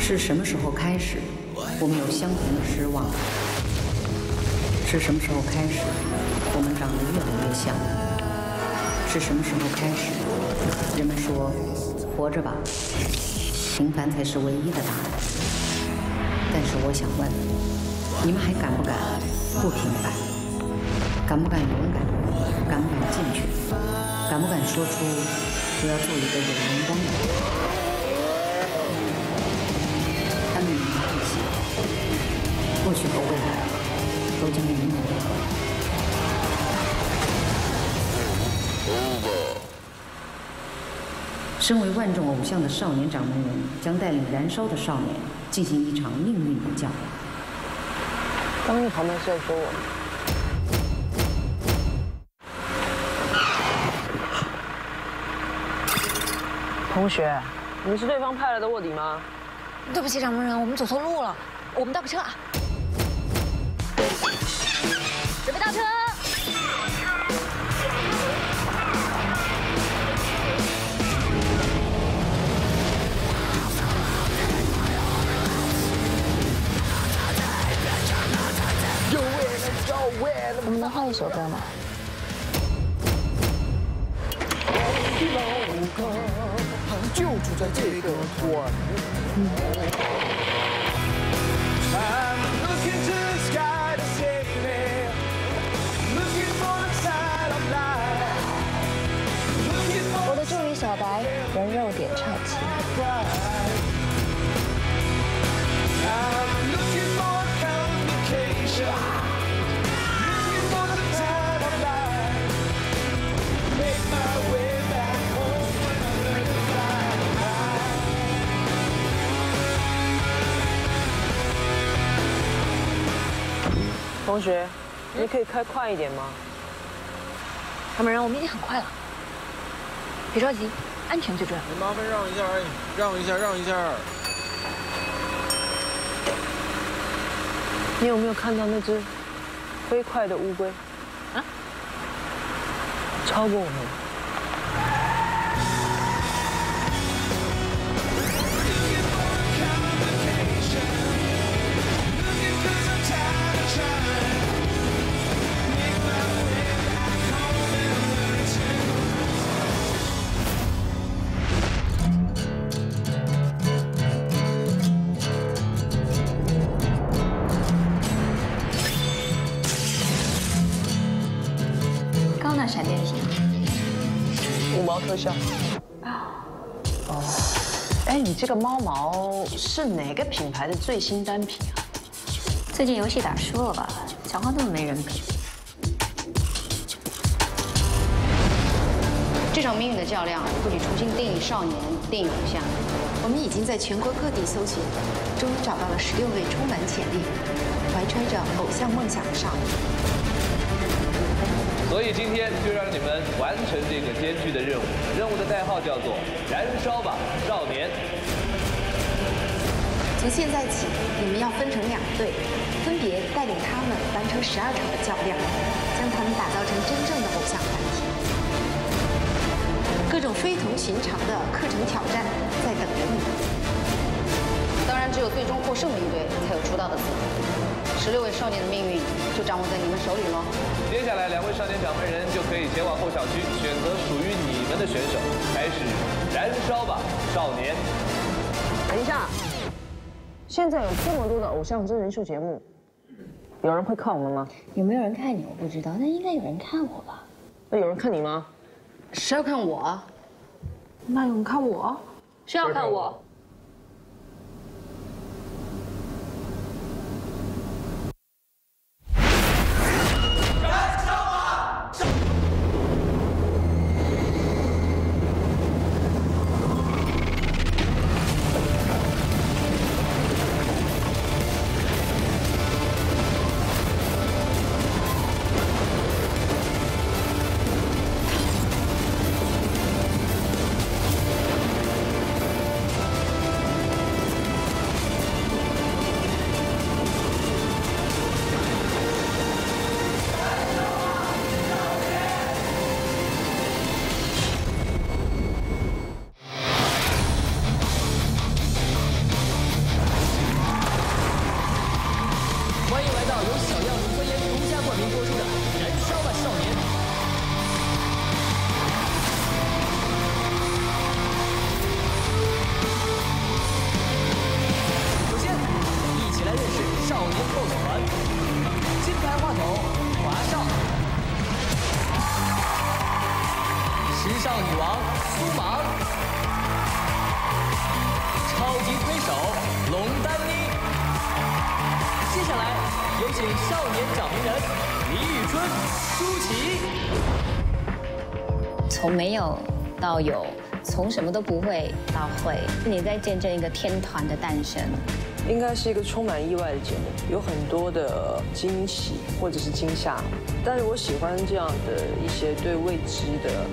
是什么时候开始，我们有相同的失望？是什么时候开始，我们长得越来越像？是什么时候开始，人们说活着吧，平凡才是唯一的答案？但是我想问，你们还敢不敢不平凡？敢不敢勇敢？敢不敢进取？敢不敢说出我要做一个有阳光的人？和未来都将离我。身为万众偶像的少年掌门人，将带领燃烧的少年进行一场命运的较量。刚刚你旁边是在说我吗？同学，你们是对方派来的卧底吗？对不起，掌门人，我们走错路了，我们倒个车啊！我们能换一首歌吗？就住在这个馆。我的助理小白，人肉点唱器。同学，你可以开快一点吗？他们让，我们已经很快了，别着急，安全最重要。你麻烦让一下，哎，让一下，让一下。你有没有看到那只飞快的乌龟？啊？超过我们。特效。哦，哎，你这个猫毛是哪个品牌的最新单品啊？最近游戏打输了吧？讲话那么没人品。这场命运的较量不仅重新定义少年、定义偶像，我们已经在全国各地搜寻，终于找到了十六位充满潜力、怀揣着偶像梦想的少年。所以今天就让你们完成这个艰巨的任务。任务的代号叫做“燃烧吧，少年从现在起，你们要分成两队，分别带领他们完成十二场的较量，将他们打造成真正的偶像团体。各种非同寻常的课程挑战在等着你们。当然，只有最终获胜的一队才有出道的资格。十六位少年的命运就掌握在你们手里喽。”。接下来，两位少年掌门人就可以前往后小区，选择属于你们的选手，开始燃烧吧，少年！等一下，现在有这么多的偶像真人秀节目，有人会看我们吗？有没有人看你我不知道，但应该有人看我吧？那有人看你吗？谁要看我？那有人看我？谁要看我？有请少年掌门人李宇春、舒淇。从没有到有，从什么都不会到会，你在见证一个天团的诞生。应该是一个充满意外的节目，有很多的惊喜或者是惊吓，但是我喜欢这样的一些对未知的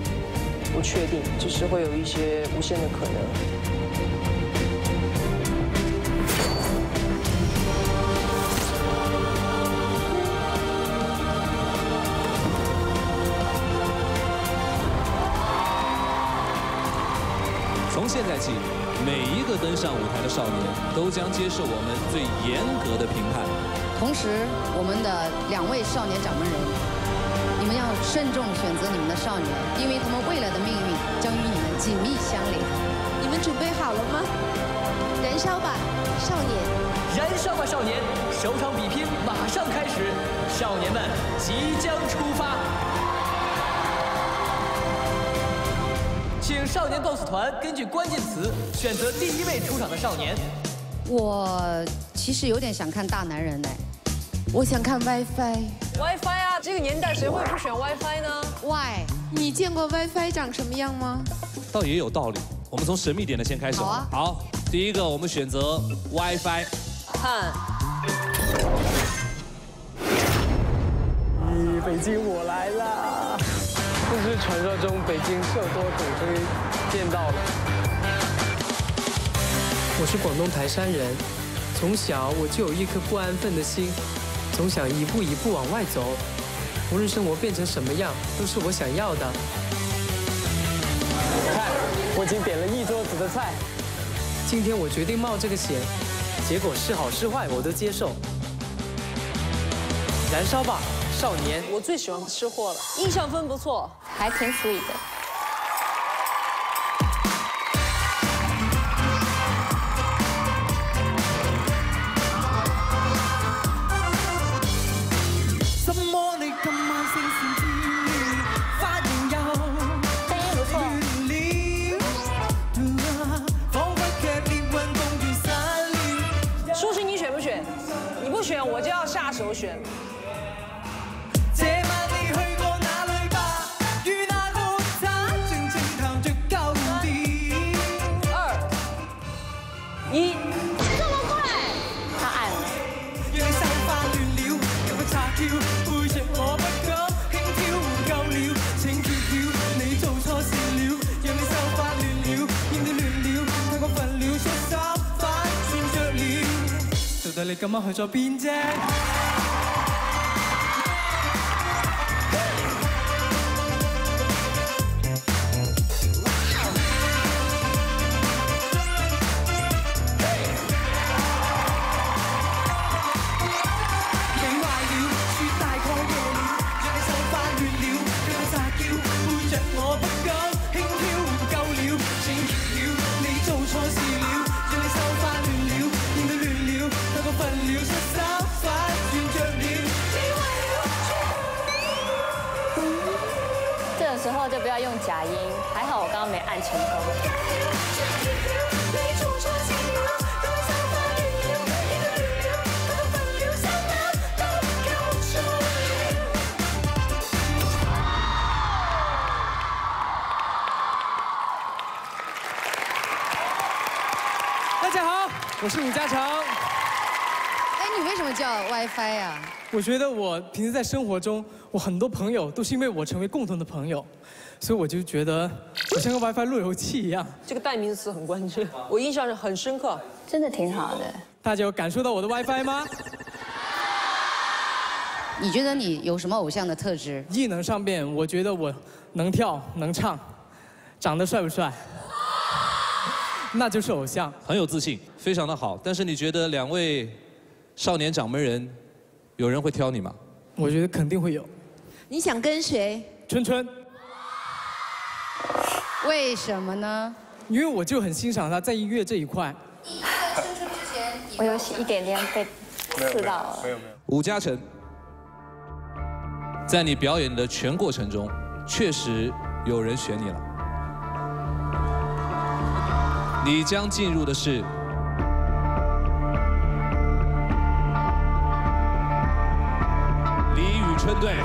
不确定，就是会有一些无限的可能。上舞台的少年都将接受我们最严格的评判。同时，我们的两位少年掌门人，你们要慎重选择你们的少年，因为他们未来的命运将与你们紧密相连。你们准备好了吗？燃烧吧，少年！燃烧吧，少年！首场比拼马上开始，少年们即将出发。少年 BOSS 团根据关键词选择第一位出场的少年。我其实有点想看大男人哎，我想看 WiFi。WiFi 啊，这个年代谁会不选 WiFi 呢？Why？你见过 WiFi 长什么样吗？倒也有道理。我们从神秘点的先开始。好啊好，第一个我们选择 WiFi。看，咦，北京我来啦！这是传说中北京秀多总终于见到了。我是广东台山人，从小我就有一颗不安分的心，总想一步一步往外走。无论生活变成什么样，都是我想要的。看，我已经点了一桌子的菜。今天我决定冒这个险，结果是好是坏我都接受。燃烧吧，少年！我最喜欢吃货了，印象分不错。还挺 sweet 的。什麼你今晚聲線變了，髮型又亂了，彷彿劇烈運動員散了。舒淇，你選不选？你不选，我就要下手選。你今晚去咗边啫？大家好，我是伍家成。哎，你为什么叫 WiFi 呀？我觉得我平时在生活中，我很多朋友都是因为我成为共同的朋友，所以我就觉得我像个 WiFi 路由器一样。这个代名词很关键，我印象很深刻。真的挺好的。大家有感受到我的 WiFi 吗？你觉得你有什么偶像的特质？艺能上面，我觉得我能跳能唱，长得帅不帅？那就是偶像。很有自信，非常的好。但是你觉得两位少年掌门人，有人会挑你吗？我觉得肯定会有。你想跟谁？春春，为什么呢？因为我就很欣赏他在音乐这一块。我有一点点被刺到了。伍嘉诚，在你表演的全过程中，确实有人选你了。你将进入的是李宇春队。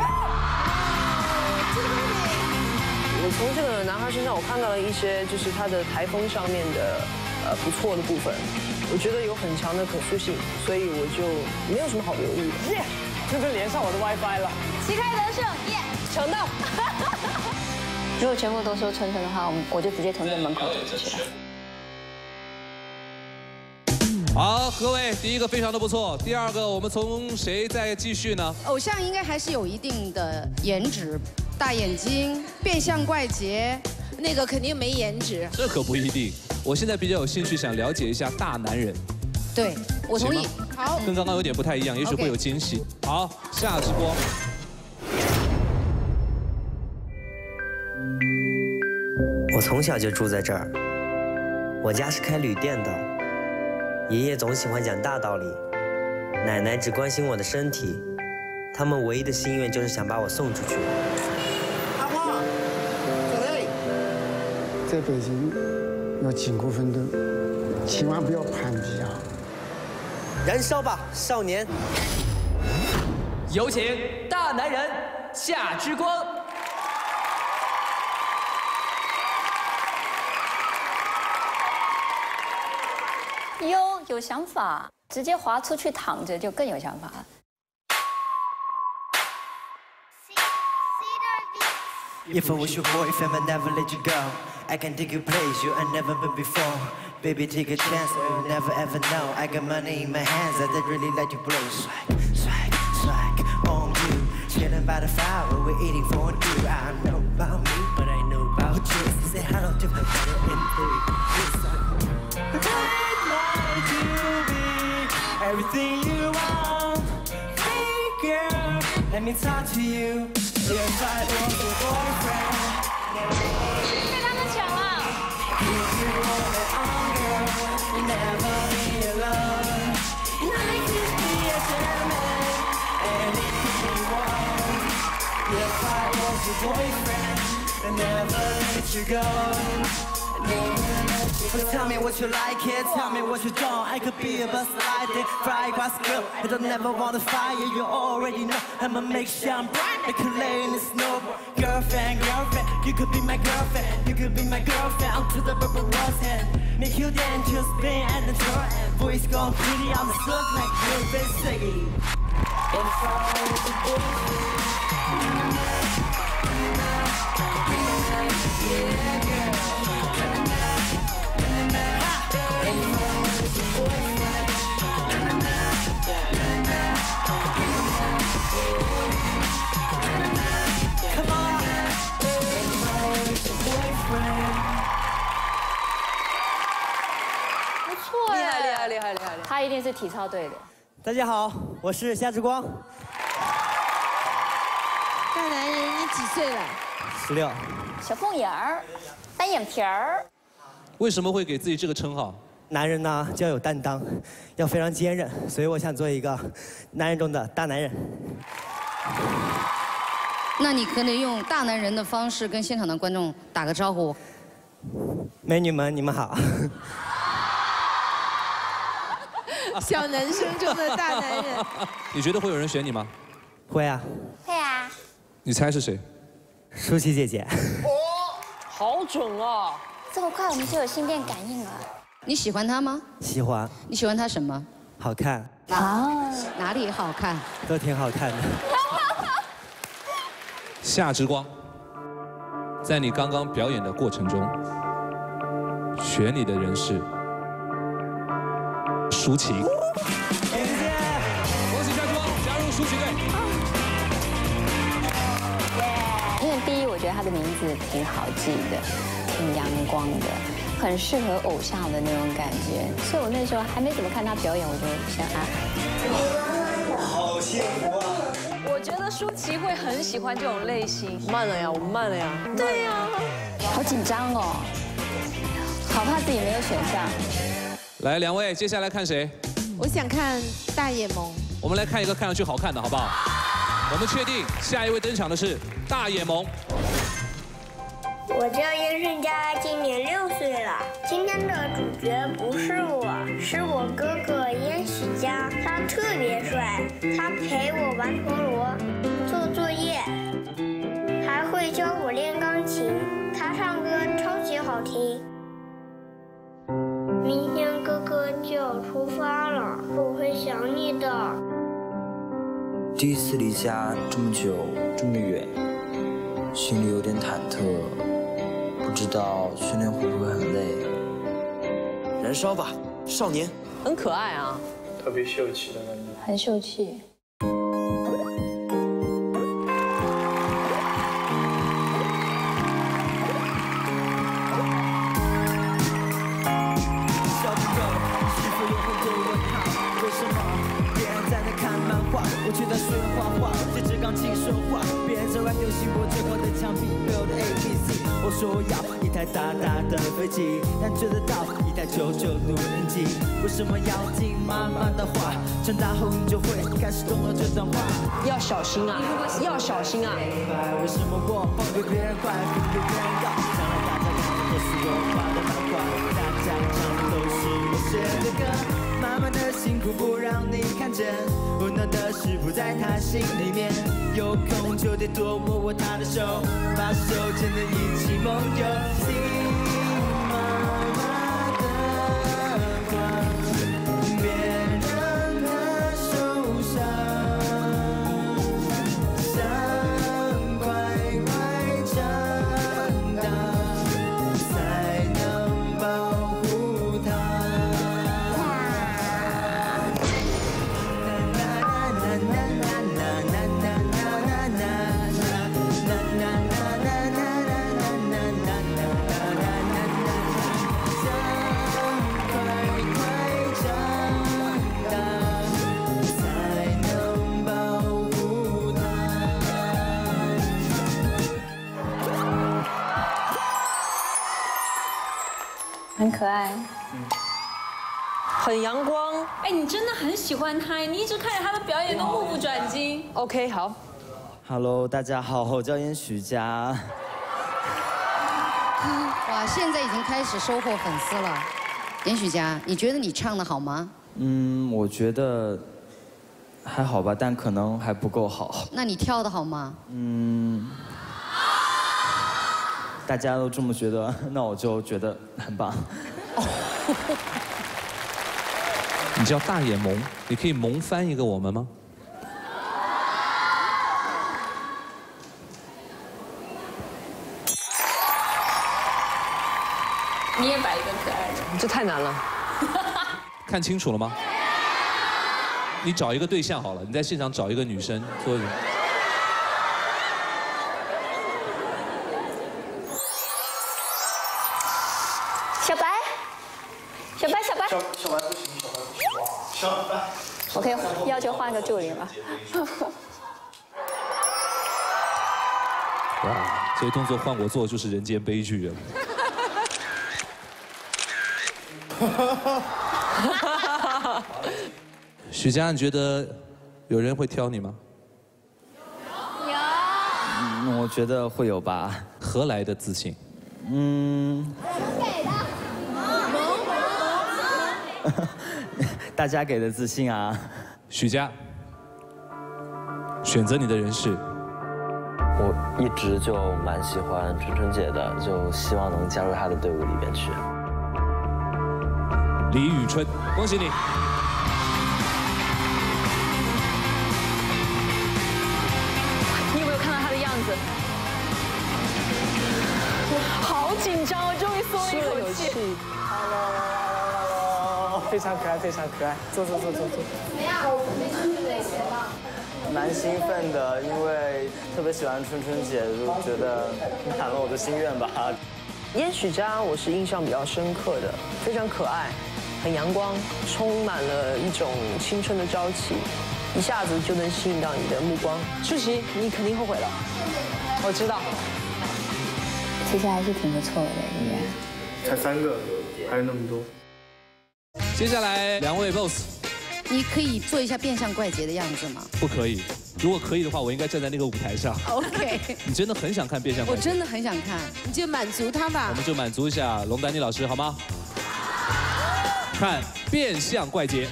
从这个男孩身上，我看到了一些就是他的台风上面的呃不错的部分，我觉得有很强的可塑性，所以我就没有什么好犹豫的。耶，这就连上我的 WiFi 了。旗开得胜，耶，抢到！如果全部都说春春的话，我们我就直接从这门口走出去了。好，各位，第一个非常的不错，第二个我们从谁再继续呢？偶像应该还是有一定的颜值，大眼睛，变相怪杰，那个肯定没颜值。这可不一定。我现在比较有兴趣，想了解一下大男人，对，我同意。好，跟刚刚有点不太一样，也许会有惊喜。好，下直播。我从小就住在这儿，我家是开旅店的，爷爷总喜欢讲大道理，奶奶只关心我的身体，他们唯一的心愿就是想把我送出去。在北京要勤苦奋斗，千万不要攀比啊！燃烧吧，少年！有请大男人夏之光。哟，有想法，直接滑出去躺着就更有想法了。If I was your boyfriend, I'd never let you go. I can take you place you ain't never been before. Baby, take a chance, you'll never ever know. I got money in my hands, I would really like you blow. Swag, swag, swag on you. Chilling by the fire, we're eating for you. I know about me, but I know about you. Say hello to my brother in three. Everything you want. Hey girl, let me talk to you. If I was your boyfriend. Never be alone. And I could be a gentleman, anything you want. If I was your boyfriend, I'd never let you go. But tell me what you like it, tell me what you don't. I could be a bus it, fry grass grill. I don't never want to fire, you already know. I'ma make sure I'm bright, like a lay in the snow. Girlfriend, girlfriend, you could be my girlfriend, you could be my girlfriend. Until the rubber was hand. Make you dance, you spin and the door Voice go pretty I'm a hook like you've been singing. If I Yeah, girl 他一定是体操队的。大家好，我是夏之光，大男人，你几岁了？十六。小凤眼儿，单眼皮儿。为什么会给自己这个称号？男人呢就要有担当，要非常坚韧，所以我想做一个男人中的大男人。那你可得用大男人的方式跟现场的观众打个招呼。美女们，你们好。小男生中的大男人。你觉得会有人选你吗？会啊，会啊。你猜是谁？舒淇姐姐。哦好准啊！这么快我们就有心电感应了。你喜欢他吗？喜欢。你喜欢他什么？好看。啊，哪里好看？都挺好看的。夏之光，在你刚刚表演的过程中，选你的人是舒淇。恭喜夏之光加入舒淇队。因为第一，我觉得他的名字挺好记的，挺阳光的，很适合偶像的那种感觉。所以我那时候还没怎么看他表演，我就想啊，好幸福啊！我觉得舒淇会很喜欢这种类型。慢了呀，我们慢了呀。对呀，好紧张哦，好怕自己没有选上。来，两位，接下来看谁？我想看大眼萌。我们来看一个看上去好看的，好不好？我们确定下一位登场的是大眼萌。我我叫燕顺佳，今年六岁了。今天的主角不是我，是我哥哥燕许佳，他特别帅，他陪我玩陀螺、做作业，还会教我练钢琴。他唱歌超级好听。明天哥哥就要出发了，我会想你的。第一次离家这么久，这么远，心里有点忐忑，不知道训练会不会很累。燃烧吧，少年！很可爱啊，特别秀气的感觉。很秀气。我最后的墙壁留的 A B C。我说我要一台大大的飞机，但追得到一台九九录音机。为什么要听妈妈的话？长大后你就会开始懂了这段话。要小心啊，要小心啊！为什么我梦比别人快，比别人高？将来大家看的都是我画的漫画，大家唱的都是我写的歌。不让你看见，温暖的事不在他心里面。有空就得多握握他的手，把手牵着一起梦游。可爱。很阳光。哎，你真的很喜欢他，你一直看着他的表演都目不转睛。OK，好。Hello，大家好，我叫燕许佳。哇，现在已经开始收获粉丝了。严许佳，你觉得你唱的好吗？嗯，我觉得还好吧，但可能还不够好。那你跳的好吗？嗯，大家都这么觉得，那我就觉得很棒。你叫大眼萌，你可以萌翻一个我们吗？你也摆一个可爱的。这太难了。看清楚了吗？你找一个对象好了，你在现场找一个女生做。行，哇，小白。我可以要求换个助理吗？哇，这个动作换我做就是人间悲剧了。许佳，你觉得有人会挑你吗？有嗯，我觉得会有吧。何来的自信？嗯，大家给的自信啊。许佳，选择你的人是我一直就蛮喜欢春春姐的，就希望能加入她的队伍里面去。李宇春，恭喜你！你有没有看到她的样子？好紧张啊，终于松了一口气。非常可爱，非常可爱。坐坐坐坐坐。怎么样？没准备哪些吗？蛮兴奋的，因为特别喜欢春春姐，就觉得满了我的心愿吧。燕许佳，我是印象比较深刻的，非常可爱，很阳光，充满了一种青春的朝气，一下子就能吸引到你的目光。舒淇，你肯定后悔了，我知道。其实还是挺不错的，应该。才三个，还有那么多。接下来两位 boss 你可以做一下变相怪杰的样子吗？不可以，如果可以的话，我应该站在那个舞台上。OK，你真的很想看变相怪杰，我真的很想看，你就满足他吧我。们就满足一下龙丹妮老师，好吗？看变相怪杰，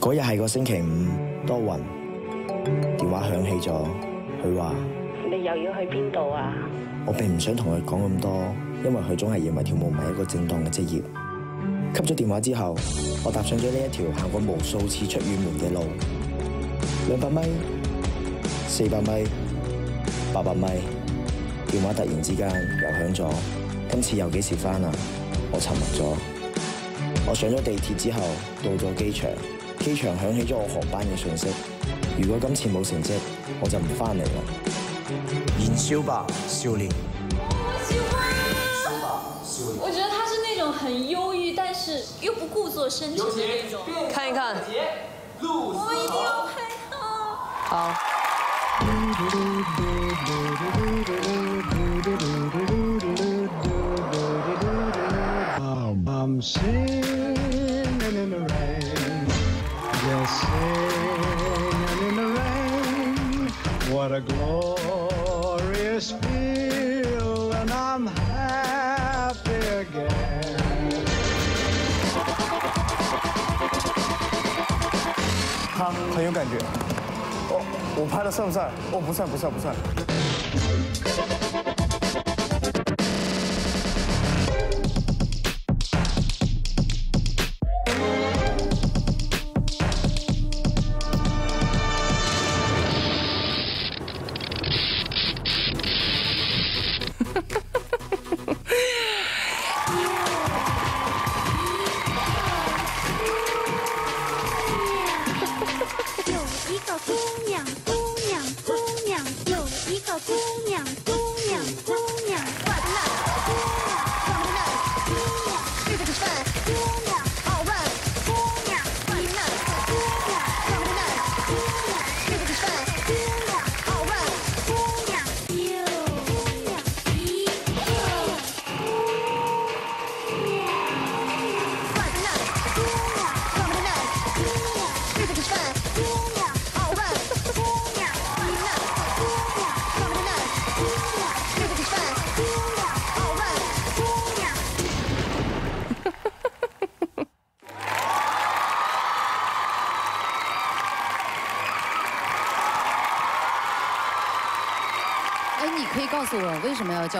嗰日係個星期五，多雲，電話響起咗，佢話你又要去邊度啊？我並唔想同佢講咁多，因為佢總係認為跳舞唔係一個正當嘅職業。吸咗電話之後，我踏上咗呢一條行過無數次出遠門嘅路，兩百米、四百米、八百米，電話突然之間又響咗。今次又幾時返啊？我沉默咗。我上咗地鐵之後，到咗機場，機場響起咗我航班嘅訊息。如果今次冇成績，我就唔返嚟啦。燃燒吧，少年！我覺得他很忧郁，但是又不故作深沉的那种。看一看，我一定要拍到。好。I'm singing in the rain, just singing in the rain. What a glorious 很有感觉。哦，我拍的算不算？哦，不算，不算，不算。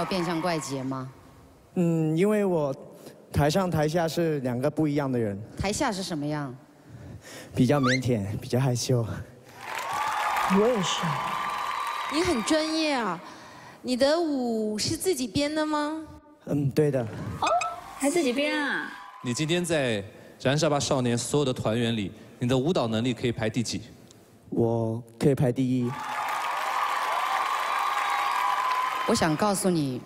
变相怪杰吗？嗯，因为我台上台下是两个不一样的人，台下是什么样？比较腼腆，比较害羞。我也是。你很专业啊，你的舞是自己编的吗？嗯，对的。哦，还自己编啊？你今天在《燃烧吧少年》所有的团员里，你的舞蹈能力可以排第几？我可以排第一。我想告诉你，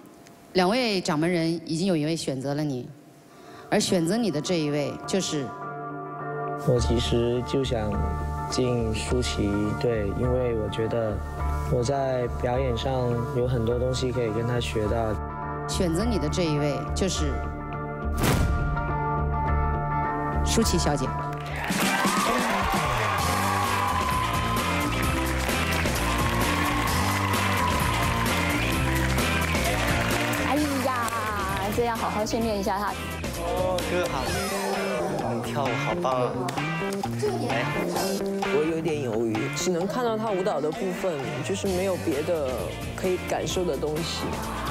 两位掌门人已经有一位选择了你，而选择你的这一位就是我其实就想进舒淇队，因为我觉得我在表演上有很多东西可以跟他学到。选择你的这一位就是舒淇小姐。这样好好训练一下他。哦，哥好，你跳舞好棒啊！哎，我有点犹豫，只能看到他舞蹈的部分，就是没有别的可以感受的东西，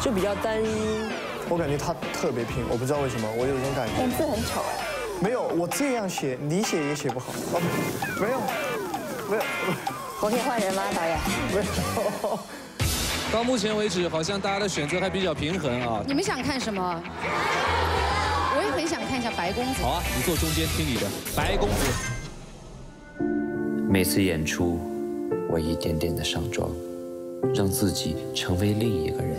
就比较单一。我感觉他特别拼，我不知道为什么，我有一种感觉。文字很丑哎。没有，我这样写，你写也写不好。哦，没有，没有。我可以换人吗，导演？没有。到目前为止，好像大家的选择还比较平衡啊。你们想看什么？我也很想看一下白公子。好啊，你坐中间听你的，白公子。每次演出，我一点点的上妆，让自己成为另一个人。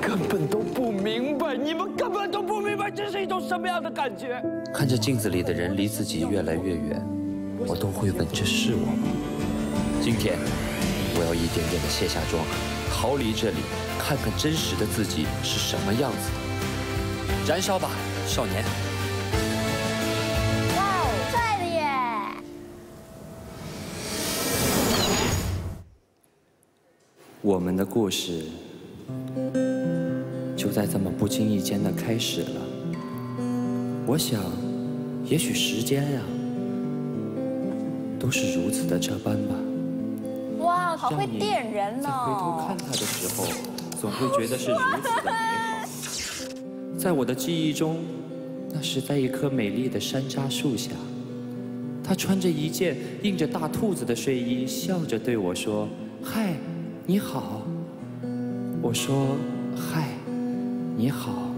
根本都不明白，你们根本都不明白这是一种什么样的感觉。看着镜子里的人离自己越来越远，我都会问：这是我吗？今天，我要一点点的卸下妆，逃离这里，看看真实的自己是什么样子的。燃烧吧，少年！哇，帅的耶！我们的故事就在这么不经意间的开始了。我想，也许时间呀、都是如此的这般吧。好会电人在回头！看他的时候，总会觉得是如此的美好。在我的记忆中，那是在一棵美丽的山楂树下，他穿着一件印着大兔子的睡衣，笑着对我说：“嗨，你好。”我说：“嗨，你好。”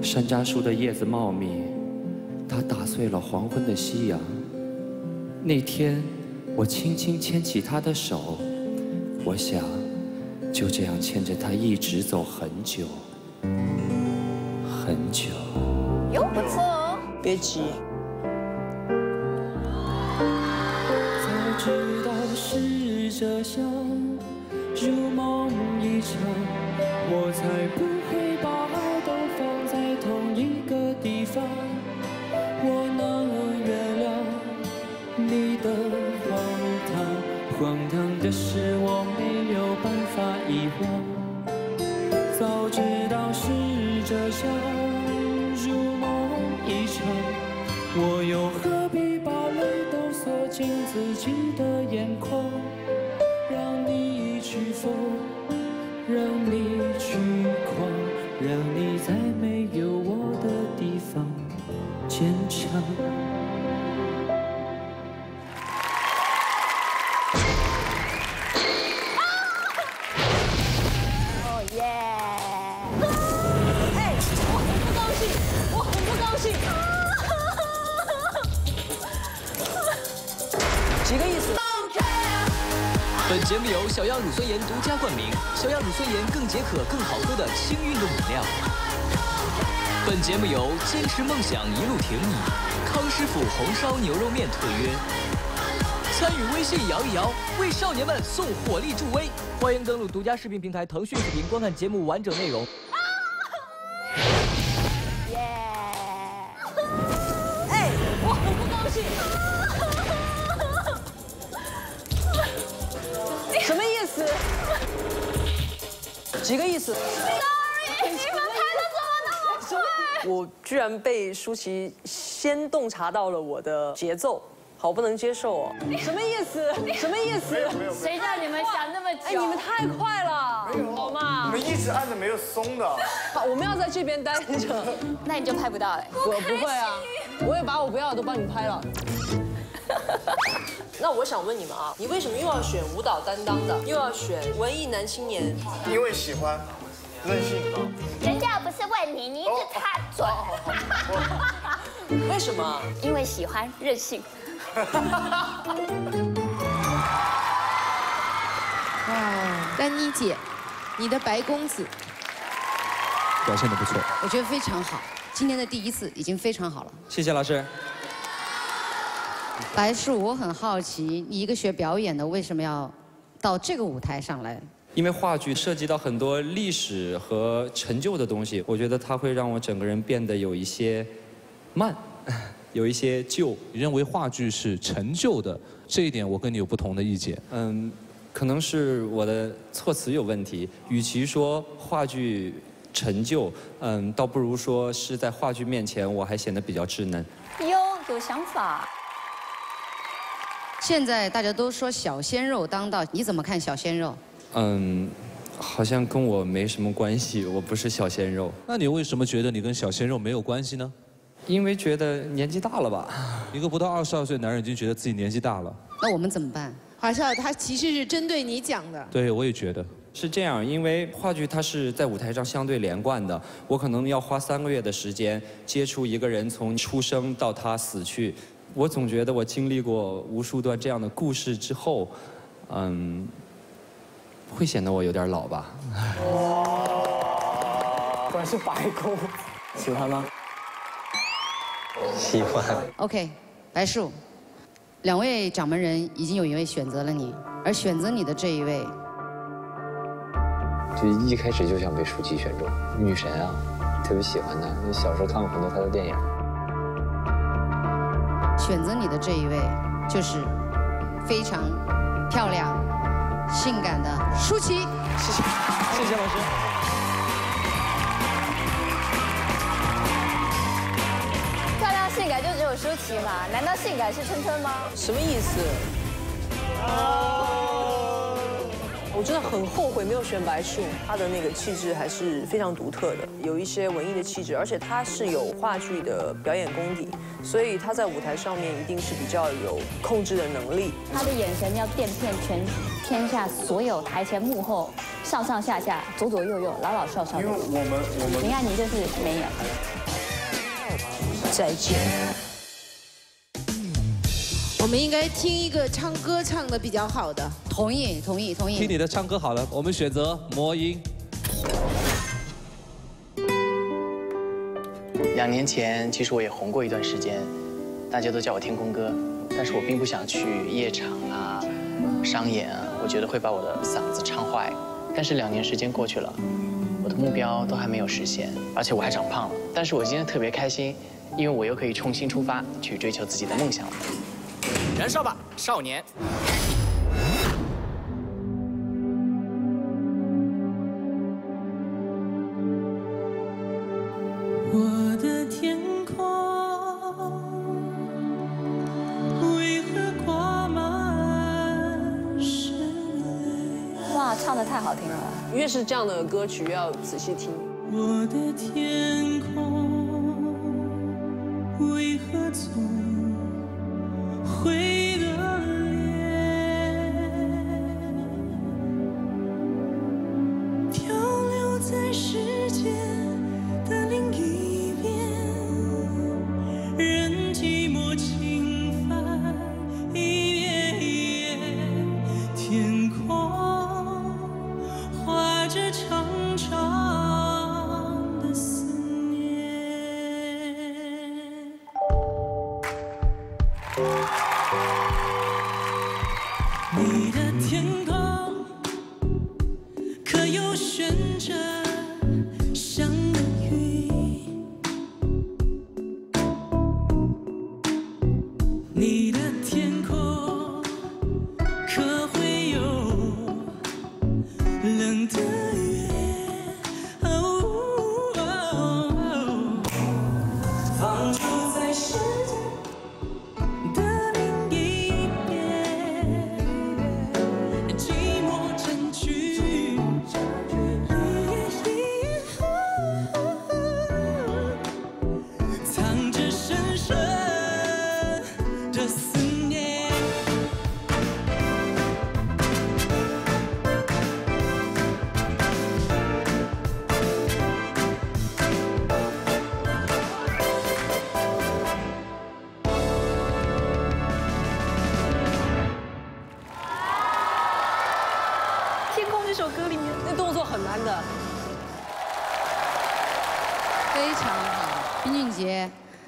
山楂树的叶子茂密，它打碎了黄昏的夕阳。那天，我轻轻牵起他的手，我想，就这样牵着他一直走很久，很久。哟，不错哦。别急，早知道是这样，如梦一场，我才不节目由小样乳酸盐独家冠名，小样乳酸盐更解渴、更好喝的轻运动饮料。本节目由坚持梦想一路挺你，康师傅红烧牛肉面特约。参与微信摇一摇，为少年们送火力助威。欢迎登录独家视频平台腾讯视频观看节目完整内容。思？Sorry，你们拍的怎么那么快？我居然被舒淇先洞察到了我的节奏，好不能接受哦！什么意思？什么意思？谁让你们想那么久？哎，你们太快了，好吗？你们一直按着没有松的。好，我们要在这边待着。那你就拍不到哎。我不会啊，我也把我不要的都帮你拍了。那我想问你们啊，你为什么又要选舞蹈担当的，又要选文艺男青年？因为喜欢，任性啊。人家不是问你，你一直插嘴。为什么？因为喜欢任性。哇，丹妮姐，你的白公子，表现的不错。我觉得非常好，今天的第一次已经非常好了。谢谢老师。白树，我很好奇，你一个学表演的，为什么要到这个舞台上来？因为话剧涉及到很多历史和陈旧的东西，我觉得它会让我整个人变得有一些慢，有一些旧。你认为话剧是陈旧的，这一点我跟你有不同的意见。嗯，可能是我的措辞有问题。与其说话剧陈旧，嗯，倒不如说是在话剧面前我还显得比较稚嫩。哟，有想法。现在大家都说小鲜肉当道，你怎么看小鲜肉？嗯，好像跟我没什么关系，我不是小鲜肉。那你为什么觉得你跟小鲜肉没有关系呢？因为觉得年纪大了吧。一个不到二十二岁的男人已经觉得自己年纪大了。那我们怎么办？华少，他其实是针对你讲的。对，我也觉得。是这样，因为话剧它是在舞台上相对连贯的，我可能要花三个月的时间接触一个人从出生到他死去。我总觉得我经历过无数段这样的故事之后，嗯，会显得我有点老吧。哇 果然是白宫，喜欢吗？喜欢。OK，白树，两位掌门人已经有一位选择了你，而选择你的这一位，就一开始就想被舒淇选中，女神啊，特别喜欢她。因为小时候看过很多她的电影。选择你的这一位就是非常漂亮、性感的舒淇。谢谢，谢谢老师。漂亮性感就只有舒淇嘛？难道性感是春春吗？什么意思？我真的很后悔没有选白树，他的那个气质还是非常独特的，有一些文艺的气质，而且他是有话剧的表演功底，所以他在舞台上面一定是比较有控制的能力。他的眼神要电骗全天下所有台前幕后、上上下下、左左右右、老老少少的。因为我们我们林爱妮就是没有。再见。我们应该听一个唱歌唱的比较好的。同意，同意，同意。听你的唱歌好了，我们选择魔音。两年前，其实我也红过一段时间，大家都叫我天空哥，但是我并不想去夜场啊、商演啊，我觉得会把我的嗓子唱坏。但是两年时间过去了，我的目标都还没有实现，而且我还长胖了。但是我今天特别开心，因为我又可以重新出发，去追求自己的梦想了。燃烧吧，少年！我的天空为何挂满是哇，唱的太好听了。越是这样的歌曲，越要仔细听。我的天空为何总会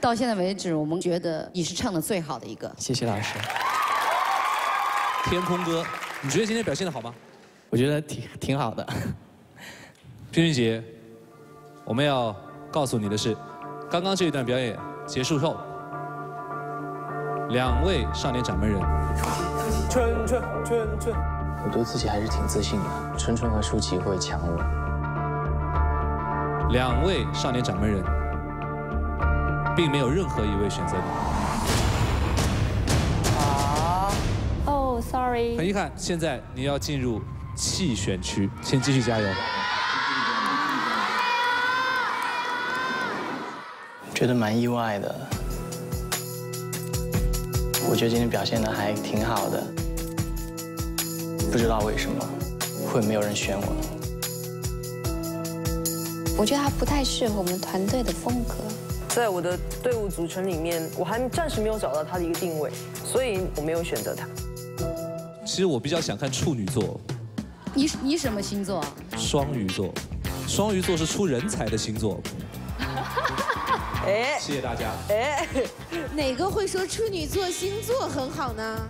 到现在为止，我们觉得你是唱的最好的一个。谢谢老师。天空哥，你觉得今天表现的好吗？我觉得挺挺好的。冰俊杰，我们要告诉你的是，刚刚这一段表演结束后，两位少年掌门人春春春春，我对自己还是挺自信的，春春和舒淇会抢我。两位少年掌门人，并没有任何一位选择你。哦，sorry。很遗憾，现在你要进入弃选区，请继续加油。觉得蛮意外的，我觉得今天表现的还挺好的，不知道为什么会没有人选我。我觉得他不太适合我们团队的风格。在我的队伍组成里面，我还暂时没有找到他的一个定位，所以我没有选择他。其实我比较想看处女座、你你什么星座？双鱼座，双鱼座是出人才的星座。哎，谢谢大家。哎，哪个会说处女座星座很好呢？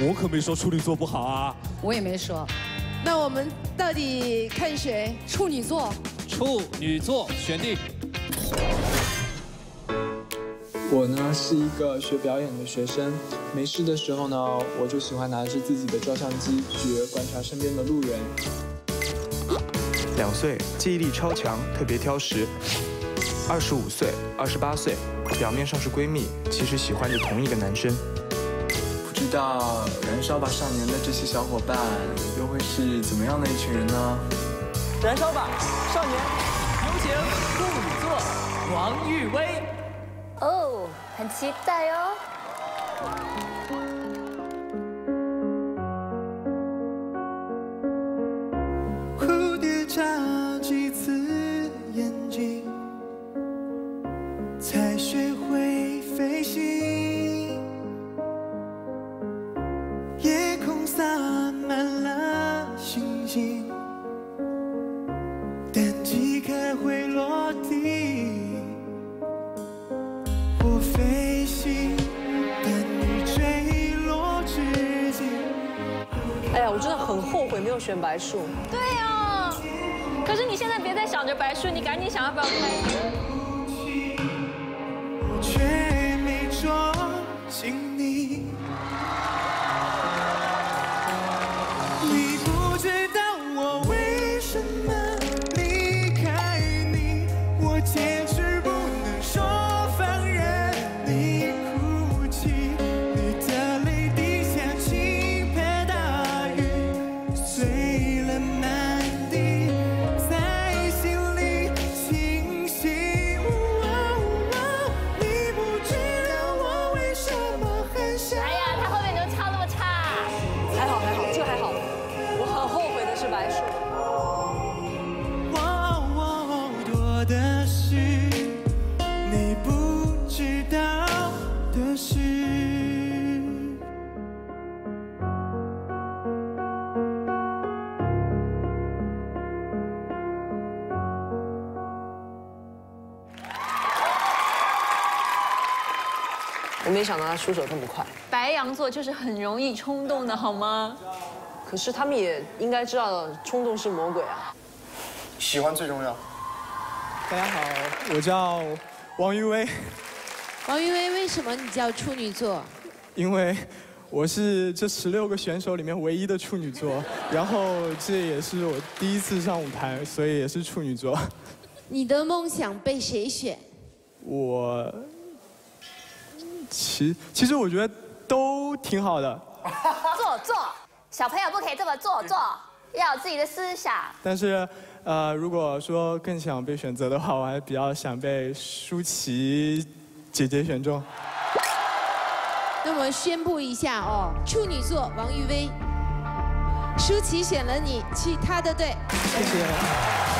我可没说处女座不好啊。我也没说。那我们到底看谁？处女座。处女座选定。我呢是一个学表演的学生，没事的时候呢，我就喜欢拿着自己的照相机去观察身边的路人。两岁，记忆力超强，特别挑食。二十五岁，二十八岁，表面上是闺蜜，其实喜欢着同一个男生。不知道《燃烧吧少年》的这些小伙伴又会是怎么样的一群人呢？燃烧吧少年，有请处女座王昱威。哦，很期待哦。蝴树。对啊，可是你现在别再想着白树，你赶紧想要不要开？出手这么快，白羊座就是很容易冲动的好吗？可是他们也应该知道冲动是魔鬼啊。喜欢最重要。大家好，我叫王玉威，王玉威，为什么你叫处女座？因为我是这十六个选手里面唯一的处女座，然后这也是我第一次上舞台，所以也是处女座。你的梦想被谁选？我其其实我觉得都挺好的，做做，小朋友不可以这么做做，要有自己的思想。但是呃，如果说更想被选择的话，我还比较想被舒淇姐姐选中。那我们宣布一下哦，处女座王玉薇，舒淇选了你去他的队。谢谢。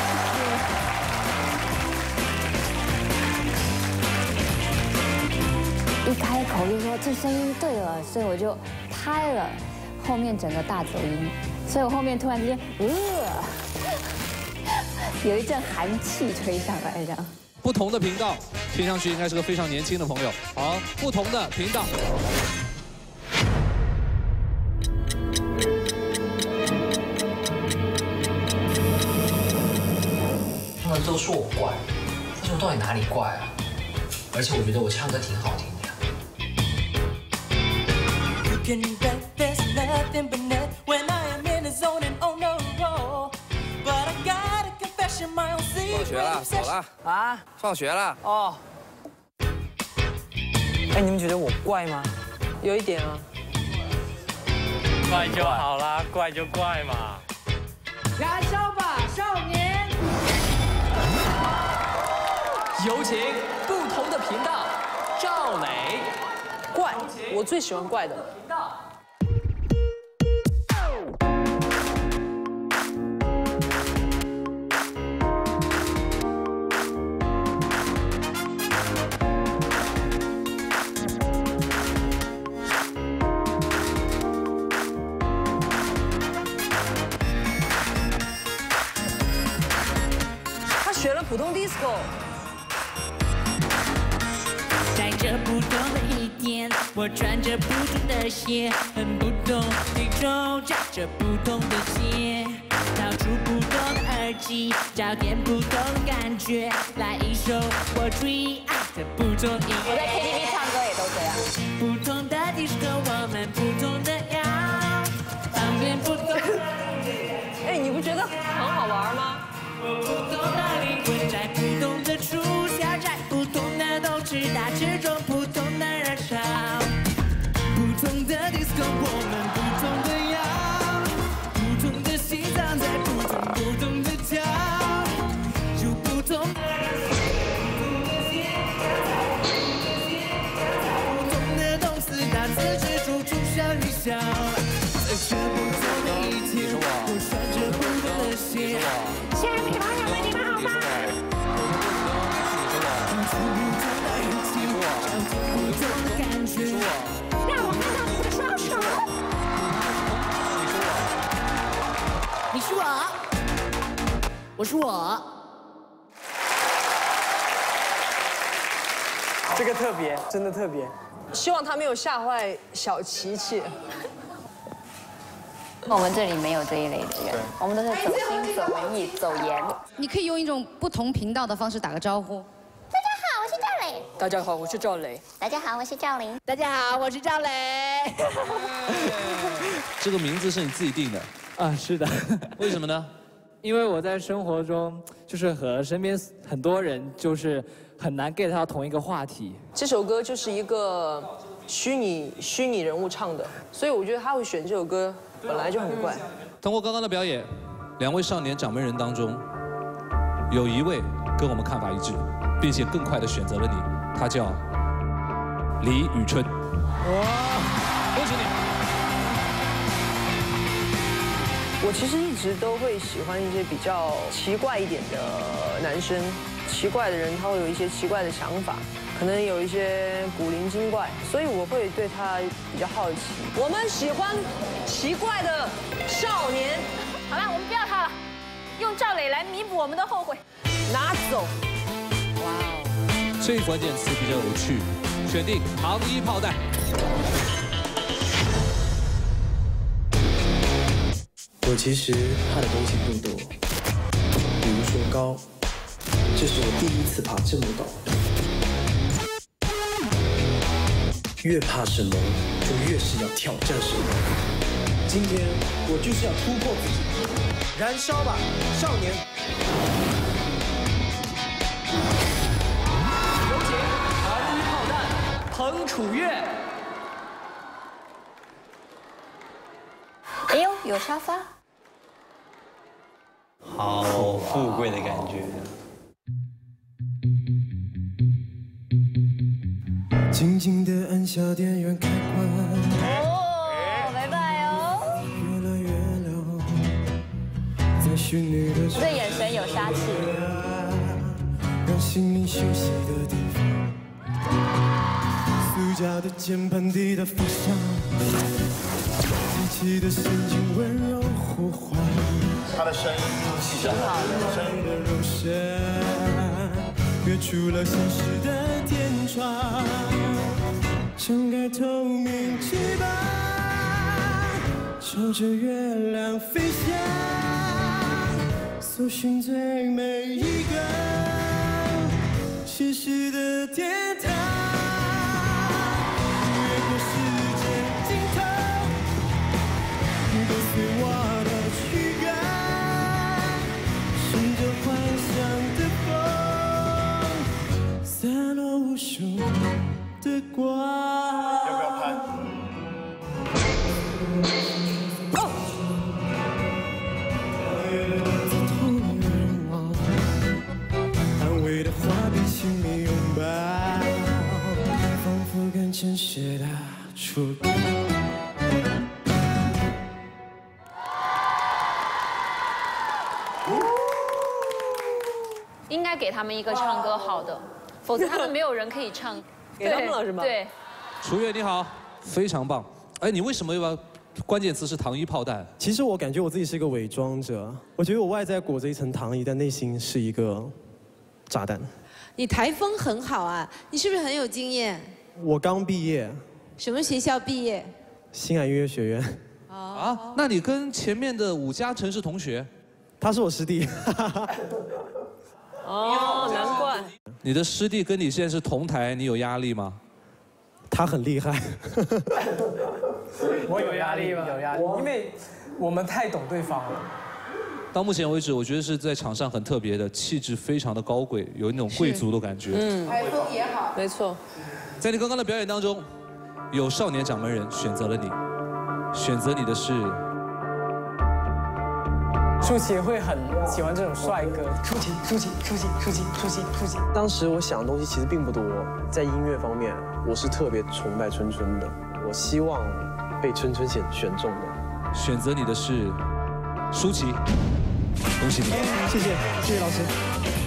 一开口就说这声音对了，所以我就拍了，后面整个大走音，所以我后面突然之间，呃，有一阵寒气吹上来，这样。不同的频道，听上去应该是个非常年轻的朋友。好，不同的频道。他们都说我怪，但是我到底哪里怪啊？而且我觉得我唱歌挺好听 can bet there's nothing but net when I am in the zone and on the roll. But I got a confession, my own 放 secret 学了，走了啊！放学了哦。哎，你们觉得我怪吗？有一点啊。怪就好啦，怪就怪嘛。燃烧吧，少年！有请不同的频道，我最喜欢怪的。他学了普通 disco。这普通的一天我穿着普通的鞋很普通地球夹着普通的鞋掏出普通的耳机找点普通的感觉来一首我最爱的普通音乐我在 ktv 唱歌也都这样。普通的迪斯我们普通的样旁边不同的你不觉得很好玩吗？我普通的灵魂在不同的处。是我，我是我。这个特别，真的特别。希望他没有吓坏小琪琪。我们这里没有这一类的人，我们都是走心、走文艺、走颜。你可以用一种不同频道的方式打个招呼。大家好，我是赵磊。大家好，我是赵磊。大家好，我是赵琳。大家好，我是赵磊。这个名字是你自己定的，啊，是的。为什么呢？因为我在生活中就是和身边很多人就是很难 get 到同一个话题。这首歌就是一个虚拟虚拟人物唱的，所以我觉得他会选这首歌本来就很怪。通过刚刚的表演，两位少年掌门人当中，有一位跟我们看法一致，并且更快的选择了你，他叫李宇春。哇，我其实一直都会喜欢一些比较奇怪一点的男生，奇怪的人他会有一些奇怪的想法，可能有一些古灵精怪，所以我会对他比较好奇。我们喜欢奇怪的少年。好了，我们不要他了，用赵磊来弥补我们的后悔。拿走。哇哦这一关键词比较有趣，选定糖衣炮弹。我其实怕的东西不多，比如说高，这是我第一次爬这么高。越怕什么，就越是要挑战什么。今天我就是要突破自己，燃烧吧，少年！有请糖衣炮弹彭楚月。哎呦，有沙发。好富贵的感觉。静静地按下电源开关，哦，拜拜哦。越来越冷在寻你的这眼神有杀气。让心灵休息的地方，塑胶的键盘滴答飞翔，机器的心情温柔呼唤。他的声音细很好声音的入声，跃出了现实的天窗，张开透明翅膀，朝着月亮飞翔，搜寻最美一个现实的天堂，一个唱歌好的，否则他们没有人可以唱。给他们了是吗对，楚月你好，非常棒。哎，你为什么又把？关键词是糖衣炮弹。其实我感觉我自己是一个伪装者，我觉得我外在裹着一层糖衣，但内心是一个炸弹。你台风很好啊，你是不是很有经验？我刚毕业，什么学校毕业？星海音乐学院。啊，那你跟前面的五家城市同学，他是我师弟。哦，难怪。你的师弟跟你现在是同台，你有压力吗？他很厉害。我有压力吗？有压力，因为我们太懂对方了。到目前为止，我觉得是在场上很特别的，气质非常的高贵，有那种贵族的感觉。嗯，台风也好。没错。在你刚刚的表演当中，有少年掌门人选择了你，选择你的是舒淇会很喜欢这种帅哥。舒淇，舒淇，舒淇，舒淇，舒淇，舒淇。当时我想的东西其实并不多，在音乐方面，我是特别崇拜春春的，我希望被春春选选中的。选择你的是舒淇，恭喜你！谢谢，谢谢老师。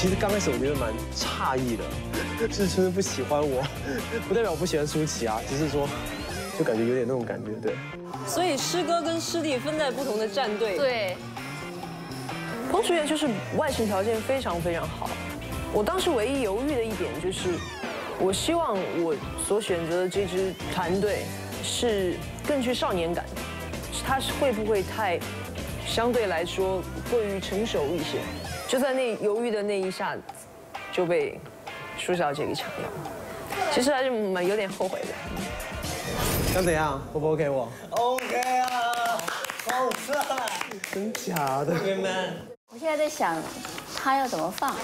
其实刚开始我觉得蛮诧异的，就是春春不喜欢我，不代表我不喜欢舒淇啊，只是说就感觉有点那种感觉，对。所以师哥跟师弟分在不同的战队。对，彭楚源就是外形条件非常非常好。我当时唯一犹豫的一点就是，我希望我所选择的这支团队是更具少年感的，他是会不会太相对来说过于成熟一些？就在那犹豫的那一下，就被舒小姐给抢掉了。其实还是蛮有点后悔的。那怎样？O 不 OK 我？OK 啊，好帅！真假的？我现在在想，他要怎么放？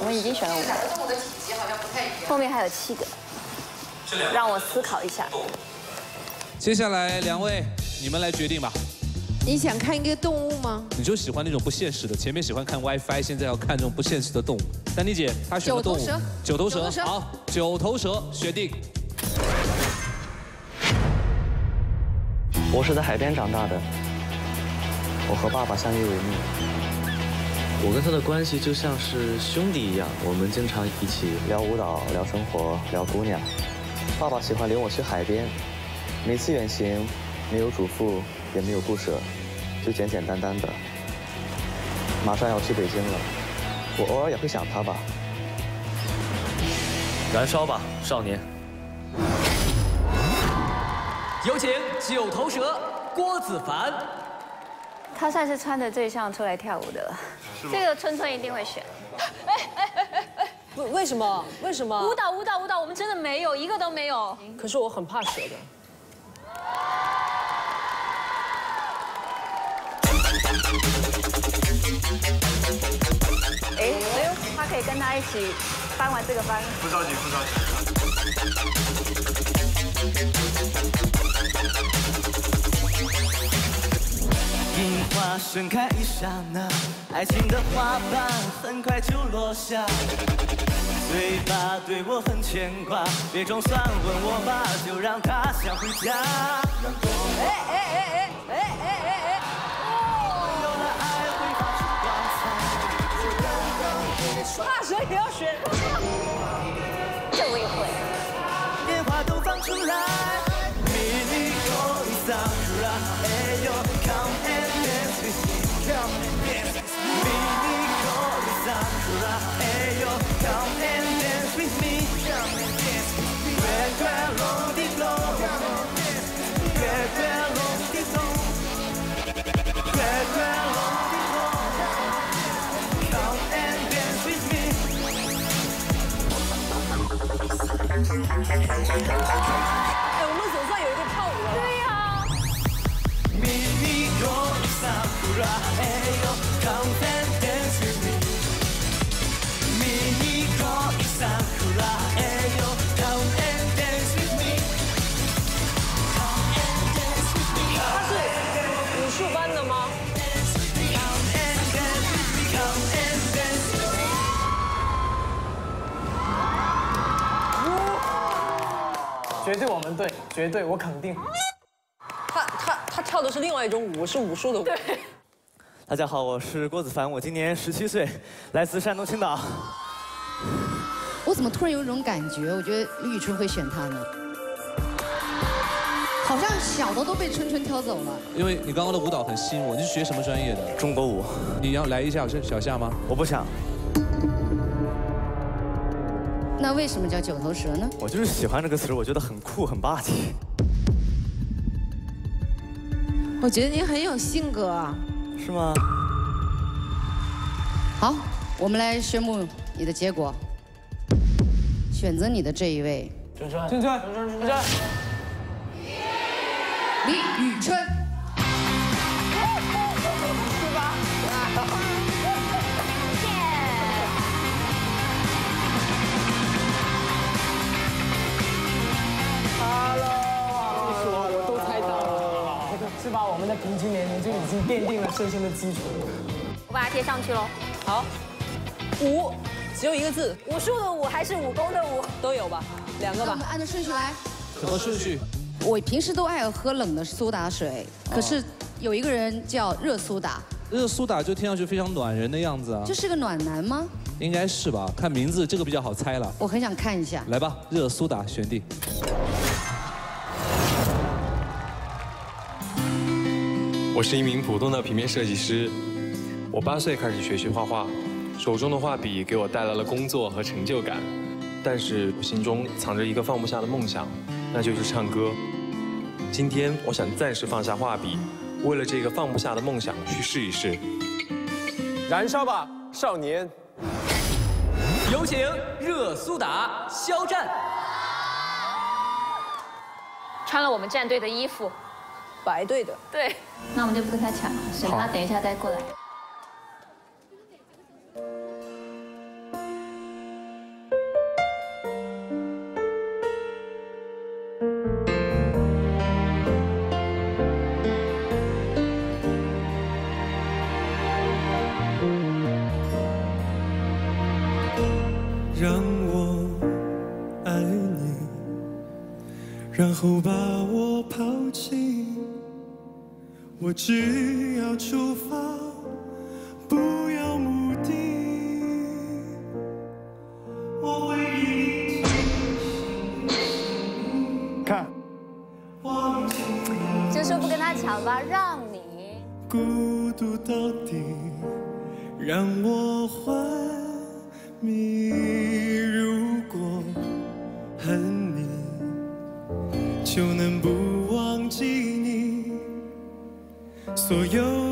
我们已经选了五个，后面还有七个，让我思考一下。接下来两位，你们来决定吧。你想看一个动物吗？你就喜欢那种不现实的，前面喜欢看 WiFi，现在要看这种不现实的动物。丹妮姐她选的动物，九头蛇。好，九头蛇选定。我是在海边长大的，我和爸爸相依为命。我跟他的关系就像是兄弟一样，我们经常一起聊舞蹈、聊生活、聊姑娘。爸爸喜欢领我去海边，每次远行没有嘱咐，也没有不舍，就简简单单的。马上要去北京了，我偶尔也会想他吧。燃烧吧，少年！有请九头蛇郭子凡。他算是穿的最像出来跳舞的了。这个春春一定会选。为为什么？为什么？舞蹈舞蹈舞蹈，我们真的没有一个都没有。可是我很怕蛇的。哎，哎呦，他可以跟他一起翻完这个翻。不着急，不着急。樱花盛开一刹那，爱情的花瓣很快就落下。嘴巴对我很牵挂，别装蒜问我吧，就让它想回家。哎哎哎哎哎哎哎怕蛇也要学。全程全程全程全程。绝对我们队，绝对我肯定。他他他跳的是另外一种舞，是武术的舞。对。大家好，我是郭子凡，我今年十七岁，来自山东青岛。我怎么突然有一种感觉，我觉得李宇春会选他呢？好像小的都被春春挑走了。因为你刚刚的舞蹈很吸引我，你是学什么专业的？中国舞。你要来一下小小夏吗？我不想。那为什么叫九头蛇呢？我就是喜欢这个词，我觉得很酷，很霸气。我觉得你很有性格啊。是吗？好，我们来宣布你的结果。选择你的这一位，春春，春春，春春，春春。李宇春。经奠定了深深的基础。我把它贴上去喽。好，五只有一个字，武术的武还是武功的武？都有吧？两个吧那我们。按照顺序来。什么顺序？我平时都爱喝冷的苏打水，可是有一个人叫热苏打，热苏打就听上去非常暖人的样子啊，这是个暖男吗？应该是吧？看名字这个比较好猜了。我很想看一下。来吧，热苏打选定。我是一名普通的平面设计师，我八岁开始学习画画，手中的画笔给我带来了工作和成就感，但是我心中藏着一个放不下的梦想，那就是唱歌。今天我想暂时放下画笔，为了这个放不下的梦想去试一试。燃烧吧，少年！有请热苏打肖战。穿了我们战队的衣服，白队的。对，那我们就不跟他抢了，省得他等一下再过来。只要出发，不要目的。我会一看，忘记就说不跟他抢吧，让你。孤独到底，让我昏迷。如果恨你，就能不所有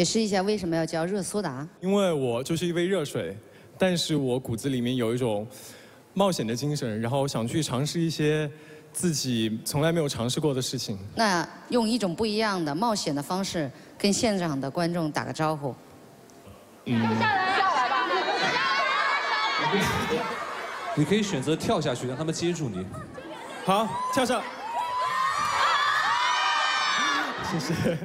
解释一下为什么要叫热苏打？因为我就是一杯热水，但是我骨子里面有一种冒险的精神，然后想去尝试一些自己从来没有尝试过的事情。那用一种不一样的冒险的方式跟现场的观众打个招呼。嗯，你可以选择跳下去，让他们接住你。好，跳上。谢谢。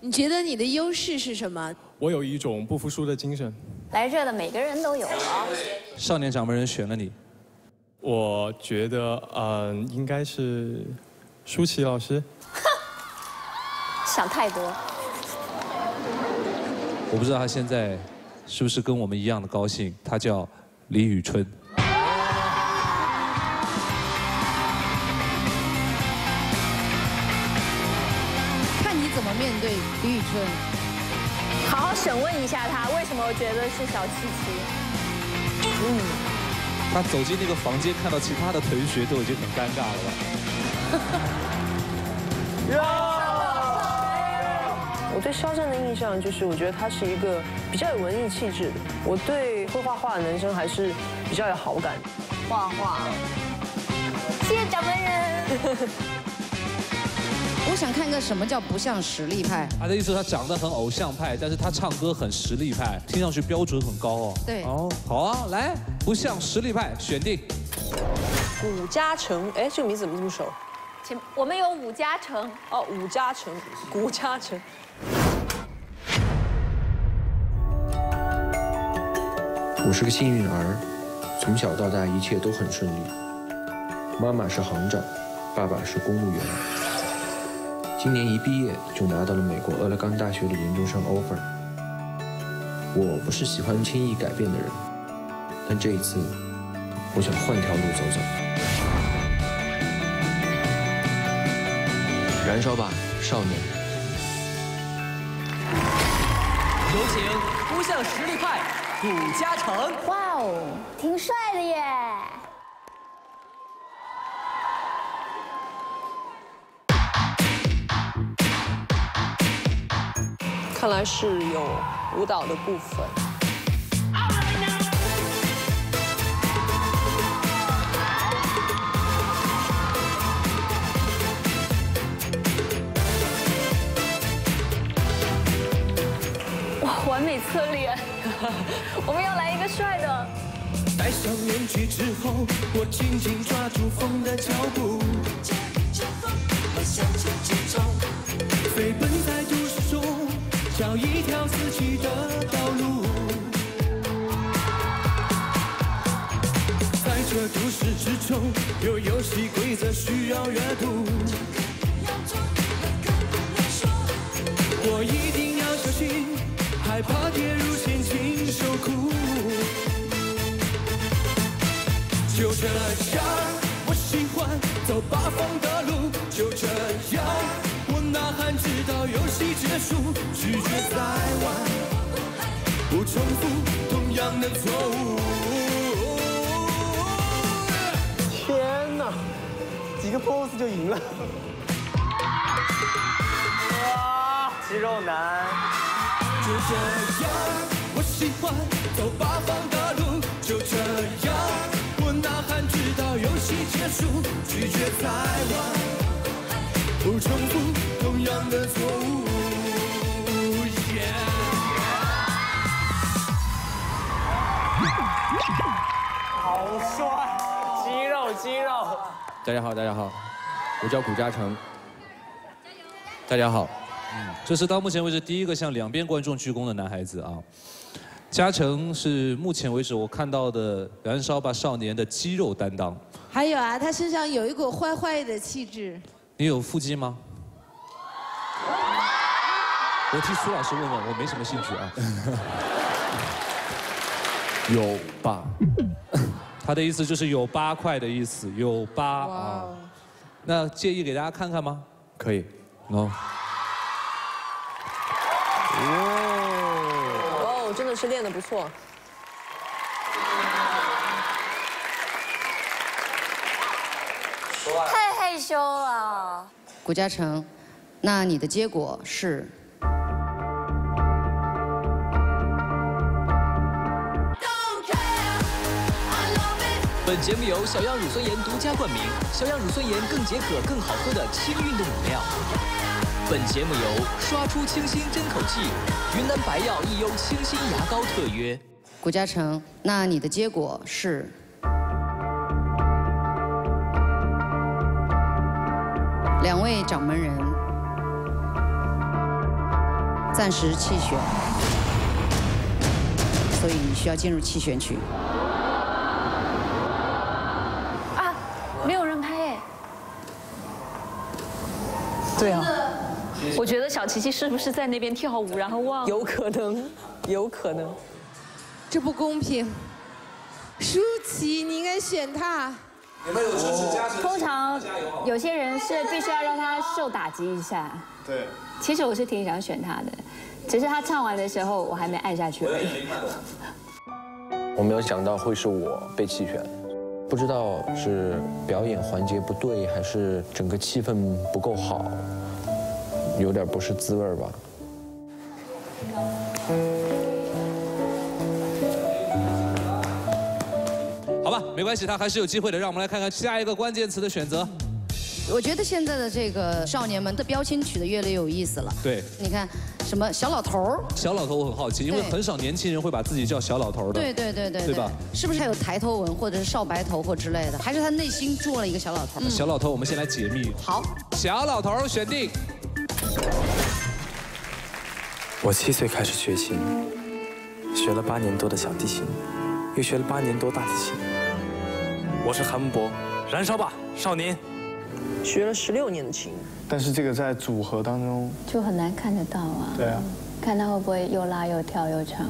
你觉得你的优势是什么？我有一种不服输的精神。来这的每个人都有啊。少年掌门人选了你，我觉得，嗯、应该是舒淇老师。想太多。我不知道他现在是不是跟我们一样的高兴。他叫李宇春。我觉得是小七七？嗯，他走进那个房间，看到其他的同学都已经很尴尬了吧？我对肖战的印象就是，我觉得他是一个比较有文艺气质的。我对会画画的男生还是比较有好感。画画。谢谢掌门人。我想看个什么叫不像实力派。他的意思，他长得很偶像派，但是他唱歌很实力派，听上去标准很高哦。对哦，好啊，来，不像实力派，选定。古嘉诚，哎，这个名字怎么这么熟？前我们有武嘉诚。哦，武嘉诚，古嘉诚。我是个幸运儿，从小到大一切都很顺利。妈妈是行长，爸爸是公务员。今年一毕业就拿到了美国俄勒冈大学的研究生 offer。我不是喜欢轻易改变的人，但这一次，我想换条路走走。燃烧吧，少年！有请不向实力派古嘉诚。哇哦，挺帅的耶！看来是有舞蹈的部分。哇，完美侧脸，我们要来一个帅的。戴上面具之后，我紧紧抓住风的脚步，之中，有游戏规则需要阅读。我一定要小心，害怕跌入陷阱受苦。就这样，我喜欢走八方的路。就这样，我呐喊直到游戏结束，拒绝再玩，不重复同样的错误。个 pose 就赢了。哇，肌肉男。就这样，我喜欢走八方的路。就这样，我呐喊直到游戏结束，拒绝再玩，不重复同样的错误。大家好，大家好，我叫古嘉诚。大家好，嗯，这是到目前为止第一个向两边观众鞠躬的男孩子啊。嘉诚是目前为止我看到的《燃烧吧少年》的肌肉担当。还有啊，他身上有一股坏坏的气质。你有腹肌吗？我替苏老师问问，我没什么兴趣啊。有吧？他的意思就是有八块的意思，有八啊。那介意给大家看看吗？可以。哦。哦，真的是练得不错。太害羞了。谷嘉诚，那你的结果是？本节目由小样乳酸盐独家冠名，小样乳酸盐更解渴、更好喝的轻运动饮料。本节目由刷出清新真口气，云南白药益优清新牙膏特约。谷嘉诚，那你的结果是？两位掌门人暂时弃选，所以你需要进入弃选区。啊，没有人拍哎。对啊。我觉得小琪琪是不是在那边跳舞，然后忘了？有可能，有可能。这不公平。舒淇，你应该选他。你们有支持？通常有些人是必须要让他受打击一下。对。其实我是挺想选他的，只是他唱完的时候我还没按下去而已。我没有想到会是我被弃选，不知道是表演环节不对，还是整个气氛不够好，有点不是滋味吧。好吧，没关系，他还是有机会的。让我们来看看下一个关键词的选择。我觉得现在的这个少年们的标签取得越来越有意思了。对，你看什么小老头儿，小老头我很好奇，因为很少年轻人会把自己叫小老头的。对对对对对吧？是不是还有抬头纹或者是少白头或之类的？还是他内心住了一个小老头？嗯小老头，我们先来解密。好，小老头选定。我七岁开始学琴，学了八年多的小提琴，又学了八年多大提琴。我是韩文博，燃烧吧，少年，学了十六年的琴，但是这个在组合当中，就很难看得到啊。对啊，看他会不会又拉又跳又唱。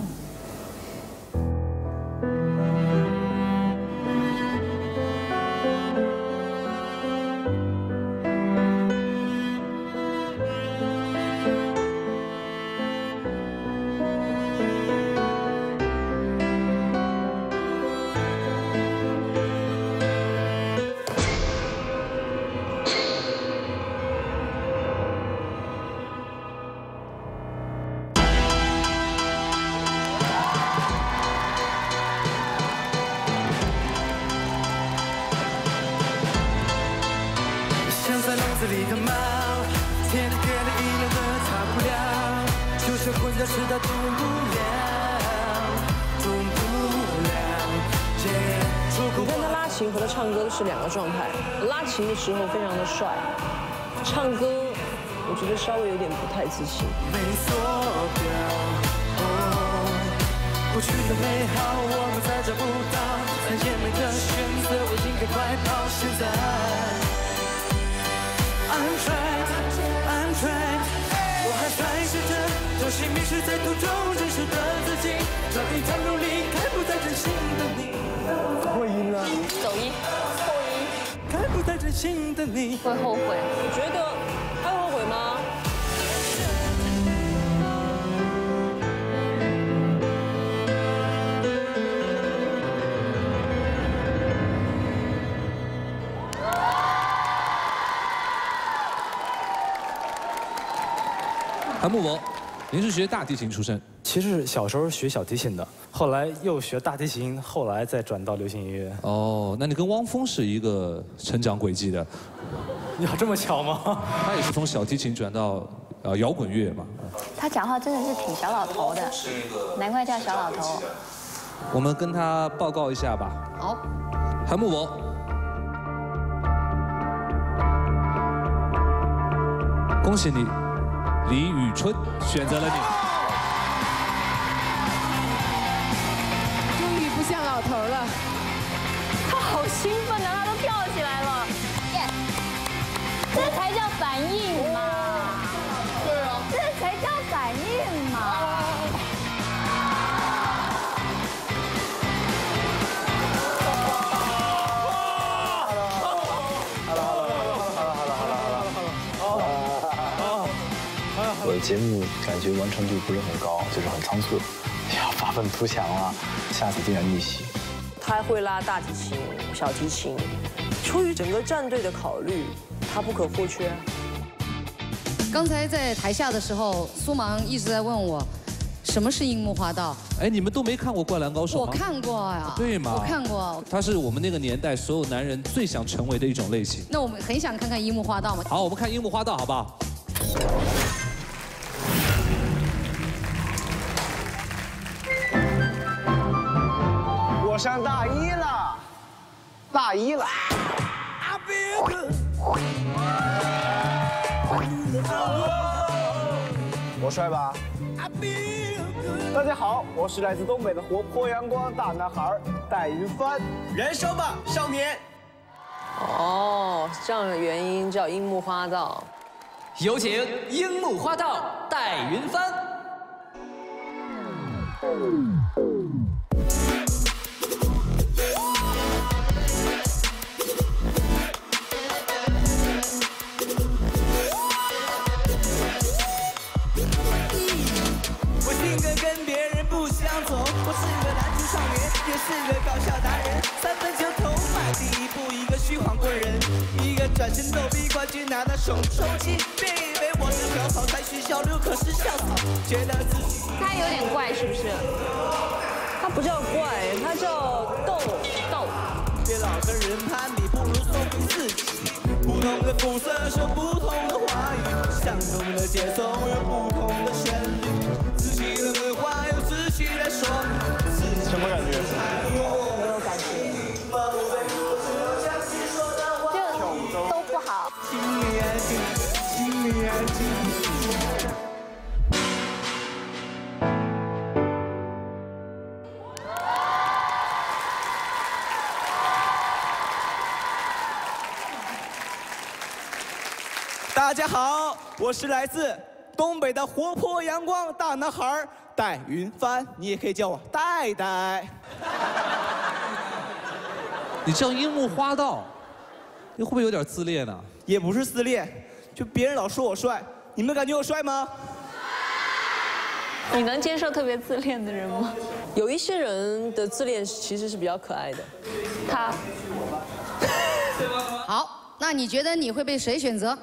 时候非常的帅，唱歌我觉得稍微有点不太自信。没缩表，哦，过去的美好我们再找不到，再也没得选择，我应该快跑。现在，I'm trapped, I'm trapped，我还摔着的，都是迷失在途中真实的自己，找一条路离开不再真心的你。会音啊，走音，后音，看不太真心的你，会后悔。你觉得他会后悔吗？韩木博，您是学大提琴出身，其实小时候学小提琴的，后来又学大提琴，后来再转到流行音乐。哦，那你跟汪峰是一个成长轨迹的，要这么巧吗？他也是从小提琴转到呃摇滚乐嘛。他讲话真的是挺小老头的，难怪叫小老头。我们跟他报告一下吧。好，韩木博，恭喜你，李宇春选择了你。这才叫反应嘛。对啊，这才叫反应嘛。我的节目感觉完成度不是很高，就是很仓促，要发愤图强啊，下次定要逆袭。他还会拉大提琴、小提琴，出于整个战队的考虑，他不可或缺。刚才在台下的时候，苏芒一直在问我，什么是樱木花道？哎，你们都没看过《灌篮高手》吗？我看过呀。对吗？我看过。他是我们那个年代所有男人最想成为的一种类型。那我们很想看看樱木花道嘛。好，我们看樱木花道，好不好？我上大一了，大一了。我帅吧？大家好，我是来自东北的活泼阳光大男孩戴云帆。燃烧吧，少年！哦，这样的原因叫樱木花道。有请樱木花道戴云帆。是个搞笑达人。三分球投满，第一步一个虚晃过人，一个转身逗比冠军拿到手抽筋。别以为我是小草，在学校溜，可是校草，觉得自己他有点怪，是不是？他不叫怪，他叫逗逗。别老跟人攀比，不如送给自己。不同的肤色说不同的话语，相同的节奏有不同的旋律。自己的话由自己来说明。什么感觉？没有感觉。就都不好。请你安静，请你安静。家好，我是来自东北的活泼阳光大男孩戴云帆，你也可以叫我戴戴。你叫樱木花道，你会不会有点自恋呢、也不是自恋，就别人老说我帅，你们感觉我帅吗？你能接受特别自恋的人吗？有一些人的自恋其实是比较可爱的。他 好，那你觉得你会被谁选择？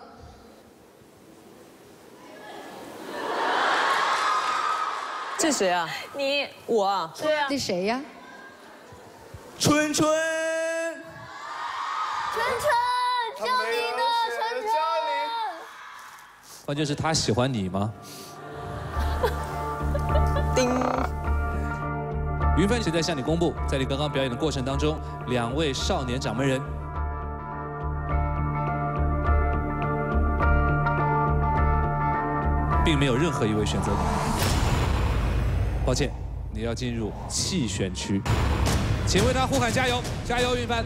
这谁啊？你我啊？对啊。这谁呀？春春，春春，叫你呢春春。关键是他喜欢你吗？叮。云帆现在向你公布，在你刚刚表演的过程当中，两位少年掌门人并没有任何一位选择你。抱歉，你要进入弃选区，请为他呼喊加油，加油，云帆！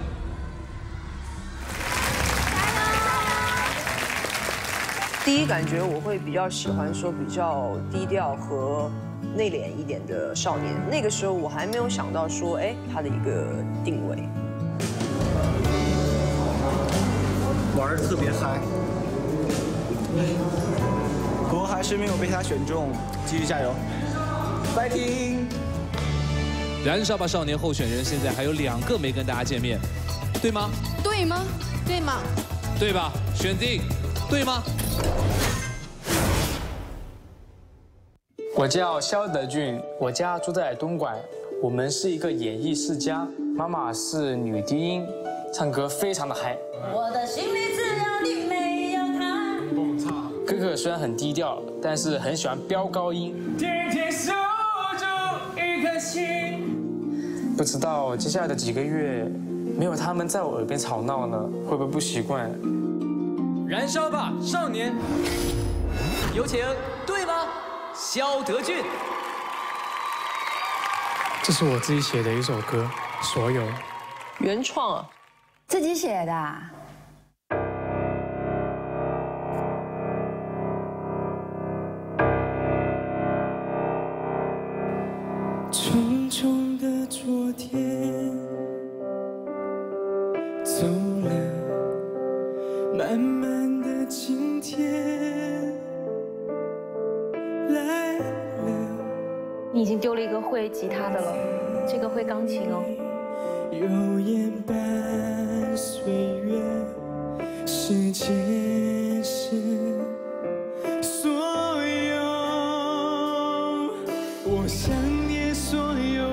第一感觉我会比较喜欢说比较低调和内敛一点的少年。那个时候我还没有想到说，哎，他的一个定位。玩的特别嗨，可我还是没有被他选中，继续加油，fighting！燃烧吧少年候选人现在还有两个没跟大家见面，对吗？对吗？对吗？对吧？选定，对吗？我叫肖德俊，我家住在东莞，我们是一个演艺世家，妈妈是女低音，唱歌非常的嗨。我的心里只有你，没有他。哥哥虽然很低调，但是很喜欢飙高音。不知道接下来的几个月，没有他们在我耳边吵闹呢，会不会不习惯？燃烧吧，少年！有请，对吗？肖德俊。这是我自己写的一首歌，所有。原创啊，自己写的啊。个会吉他的了，这个会钢琴哦。油盐伴岁月，是前世所有。我想念所有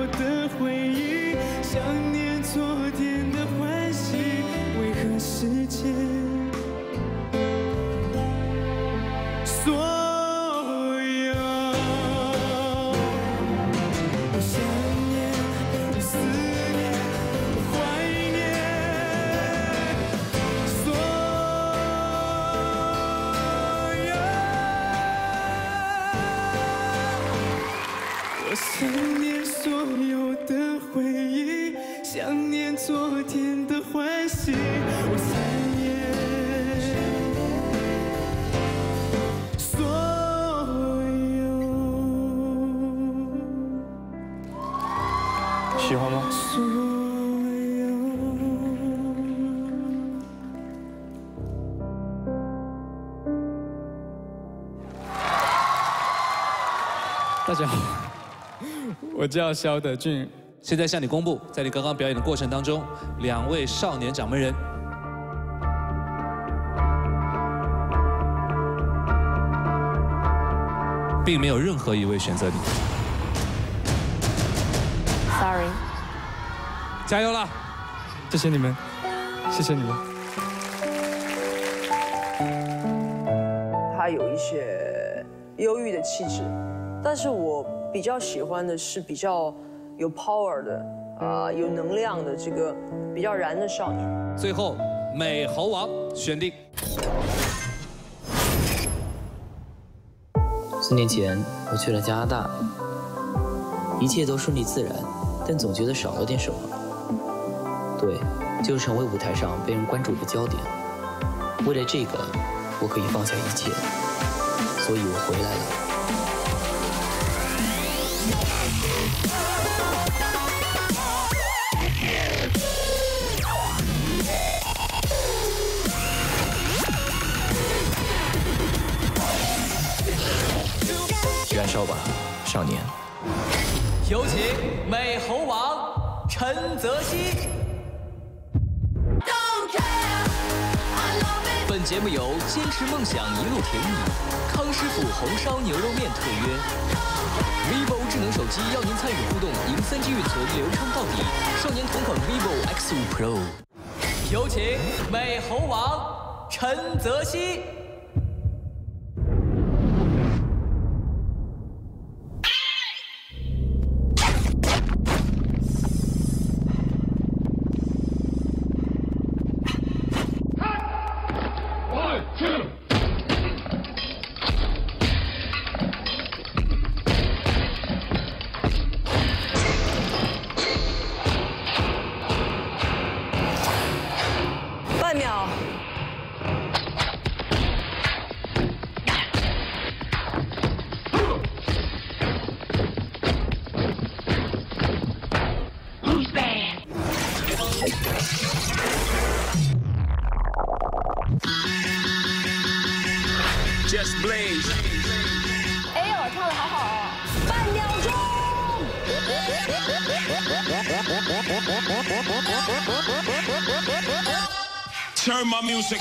叫肖德俊。现在向你公布，在你刚刚表演的过程当中，两位少年掌门人并没有任何一位选择你。Sorry，加油了！谢谢你们，谢谢你们。他有一些忧郁的气质，但是我比较喜欢的是比较有 power 的啊、有能量的这个比较燃的少年。最后，美猴王选定。四年前，我去了加拿大，一切都顺利自然，但总觉得少了点什么。对，就是成为舞台上被人关注的焦点。为了这个，我可以放下一切，所以我回来了。烧吧，少年！有请美猴王陈泽熙。本节目由坚持梦想一路挺你，康师傅红烧牛肉面特约，vivo 智能手机邀您参与互动，赢三 G 运存，流畅到底。少年同款 vivo X5 Pro。有请美猴王陈泽熙。Music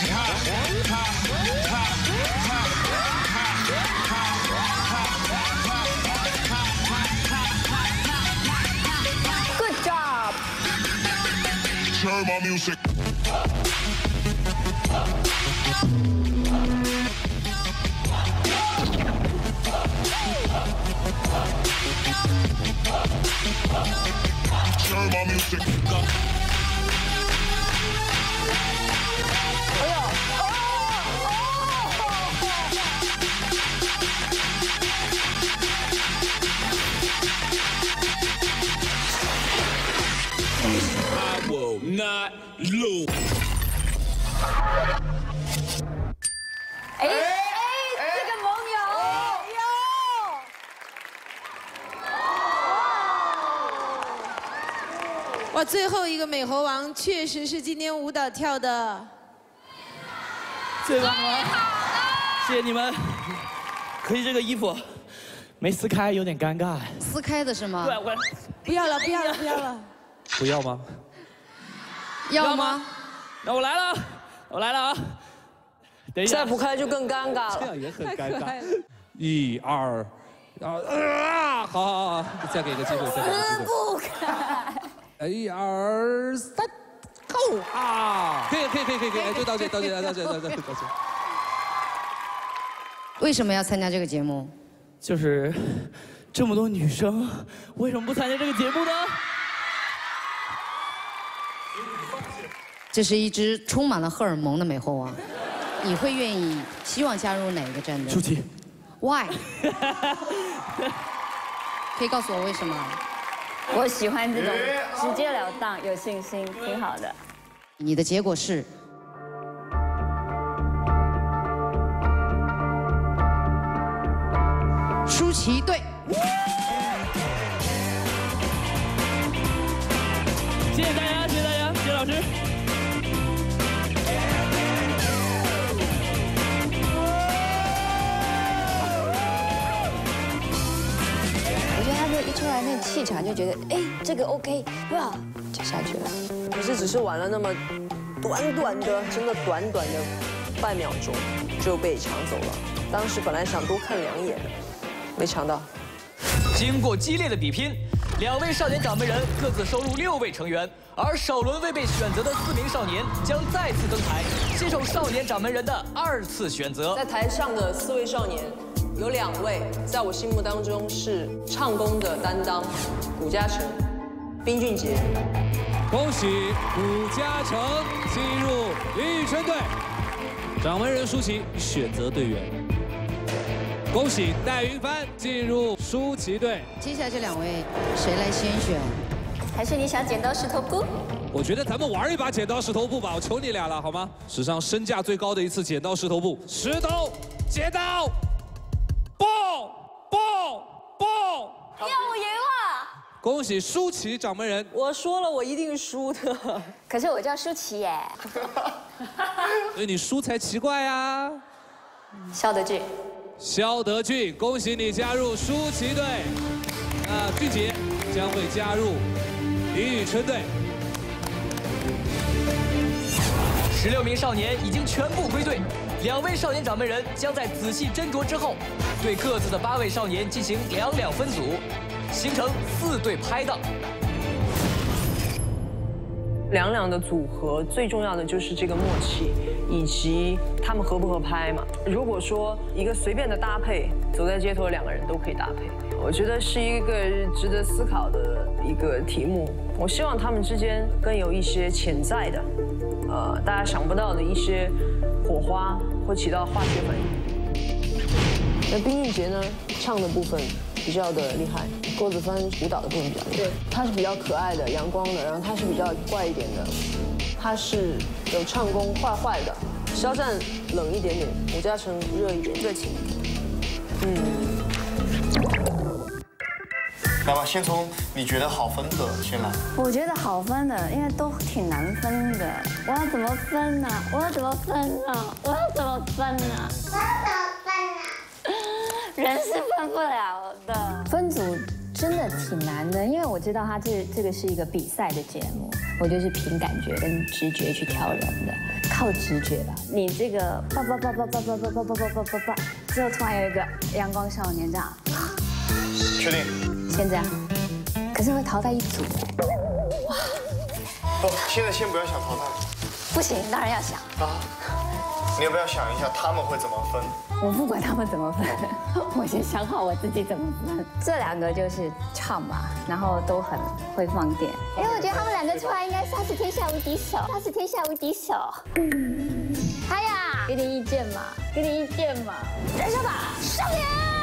跳的最棒了，谢谢你们。可惜这个衣服没撕开，有点尴尬。撕开的是吗？对，我不要了，不要了，不要了。不要吗？要吗？那我来了，我来了啊！等一下，再不开就更尴尬了。这样也很尴尬。一二，然后啊，好好好，再给个机会，再给个机会。不开。一二三，Go 啊！可以可以可以可以可以，哎，就到这到这到这到这到这。为什么要参加这个节目？就是这么多女生，为什么不参加这个节目呢？这是一只充满了荷尔蒙的美猴王，你会愿意希望加入哪个战队？舒淇。Why？可以告诉我为什么？我喜欢这种直截了当、有信心，挺好的。你的结果是舒淇队。气场，就觉得哎，这个 OK，哇，就下去了。可是只是玩了那么短短的，真的短短的半秒钟就被抢走了。当时本来想多看两眼的，没抢到。经过激烈的比拼，两位少年掌门人各自收入六位成员，而首轮未被选择的四名少年将再次登台，接受少年掌门人的二次选择。在台上的四位少年，有两位在我心目当中是唱功的担当，古嘉诚、冰俊杰。恭喜古嘉诚进入李宇春队，掌门人舒淇选择队员。恭喜戴云帆进入舒淇队。接下来这两位谁来先选？还是你想剪刀石头布？我觉得咱们玩一把剪刀石头布吧，我求你俩了，好吗？史上身价最高的一次剪刀石头布，石头剪刀布布布，要我赢了。恭喜舒淇掌门人。我说了，我一定输的。可是我叫舒淇耶。所以你输才奇怪呀。肖德俊，肖德俊，恭喜你加入舒淇队。那俊杰将会加入李宇春队。十六名少年已经全部归队，两位少年掌门人将在仔细斟酌之后，对各自的八位少年进行两两分组，形成四对拍档。两两的组合最重要的就是这个默契，以及他们合不合拍嘛。如果说一个随便的搭配，走在街头两个人都可以搭配，我觉得是一个值得思考的一个题目。我希望他们之间更有一些潜在的，呃，大家想不到的一些火花，会起到化学反应。那冰玉洁呢，唱的部分比较的厉害，郭子帆舞蹈的部分比较厉害。对，他是比较可爱的、阳光的，然后他是比较怪一点的，他是有唱功坏坏的。肖战冷一点点，吴嘉诚热一点，热情一点。嗯，来吧，先从你觉得好分的先来。我觉得好分的，因为都挺难分的。我要怎么分呢？我要怎么分呢？我要怎么分呢？我要怎么分呢？人是分不了的。分组真的挺难的，因为我知道他这这个是一个比赛的节目，我就是凭感觉跟直觉去挑人的，靠直觉吧。你这个叭叭叭叭叭叭叭叭叭叭叭叭，之后突然有一个阳光少年这样，确定？先这样，可是会淘汰一组，哇不，现在先不要想淘汰不行，当然要想。啊。你要不要想一下他们会怎么分？我不管他们怎么分，我先想好我自己怎么分。这两个就是唱吧，然后都很会放电。因为我觉得他们两个出来应该杀死天下无敌手，杀死天下无敌手。哎呀，给点意见嘛，给点意见嘛。燃烧吧，少年！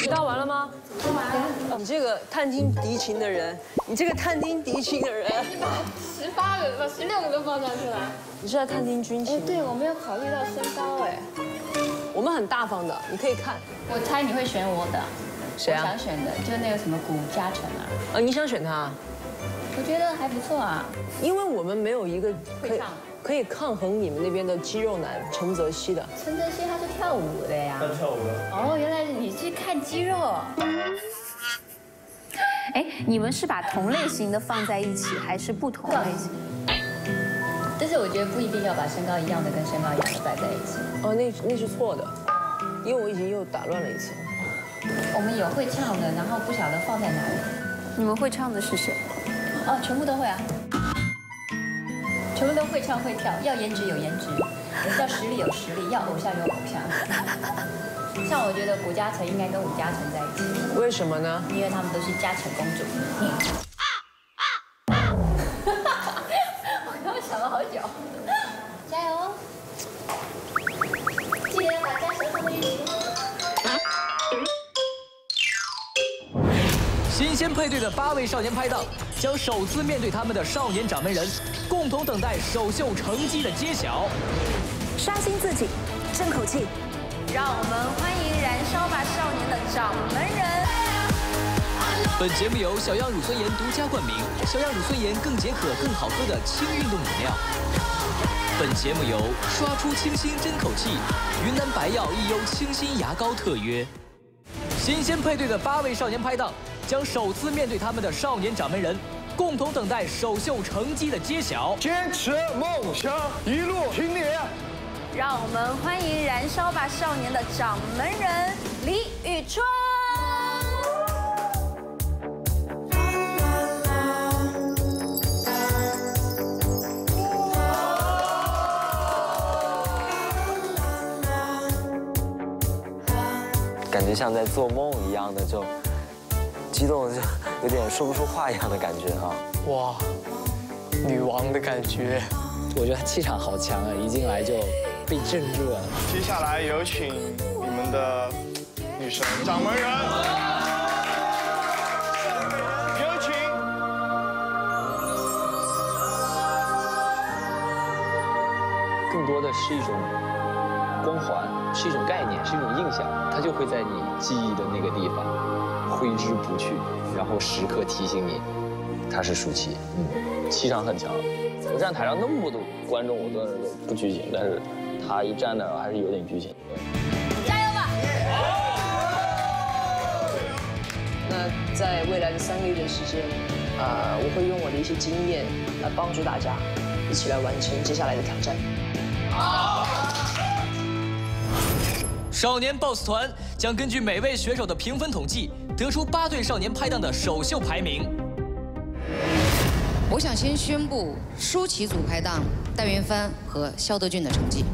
你搭完了吗？搭完了。你这个探听敌情的人，你这个探听敌情的人，十八个把十六个都放上去了。你是在探听军情？哎，对，我没有考虑到身高哎。我们很大方的，你可以看。我猜你会选我的，谁啊我想选的就那个什么古嘉诚啊，啊，你想选他？我觉得还不错啊。因为我们没有一个可以会唱可以抗衡你们那边的肌肉男陈泽熙的。陈泽熙他是跳舞的呀。他跳舞的。哦，原来你是看肌肉。哎，你们是把同类型的放在一起，还是不同类型？但是我觉得不一定要把身高一样的跟身高一样的摆在一起。哦，那那是错的，因为我已经又打乱了一次。我们有会唱的，然后不晓得放在哪里。你们会唱的是谁？哦，全部都会啊，全部都会唱会跳，要颜值有颜值，要实力有实力，要偶像有偶像。像我觉得古嘉诚应该跟伍嘉诚在一起，为什么呢？因为他们都是嘉诚公主。我刚刚想了好久，加油哦！记得把嘉诚放在一起。新鲜配对的八位少年拍档将首次面对他们的少年掌门人，共同等待首秀成绩的揭晓。刷新自己，争口气。让我们欢迎燃烧吧少年的掌门人。本节目由小样乳酸盐独家冠名，小样乳酸盐更解渴、更好喝的轻运动饮料。本节目由刷出清新真口气，云南白药益优清新牙膏特约。新鲜配对的八位少年拍档将首次面对他们的少年掌门人，共同等待首秀成绩的揭晓。坚持梦想，一路挺你。让我们欢迎燃烧吧少年的掌门人李宇春。感觉像在做梦一样的，就激动就 有点说不出话一样的感觉啊！哇，女王的感觉，我觉得她气场好强啊，一进来就被镇住了。接下来有请你们的女神掌门人，有请。更多的是一种光环，是一种概念，是一种印象，它就会在你记忆的那个地方挥之不去，然后时刻提醒你，他是舒淇，嗯，气场很强。我站台上那么多观众，我都不拘谨，但是他一站那儿还是有点拘谨。加油吧！那在未来的三个月的时间，啊，我会用我的一些经验来帮助大家，一起来完成接下来的挑战。少年 BOSS 团将根据每位选手的评分统计，得出八对少年拍档的首秀排名。我想先宣布舒淇组拍档戴云帆和肖德俊的成绩。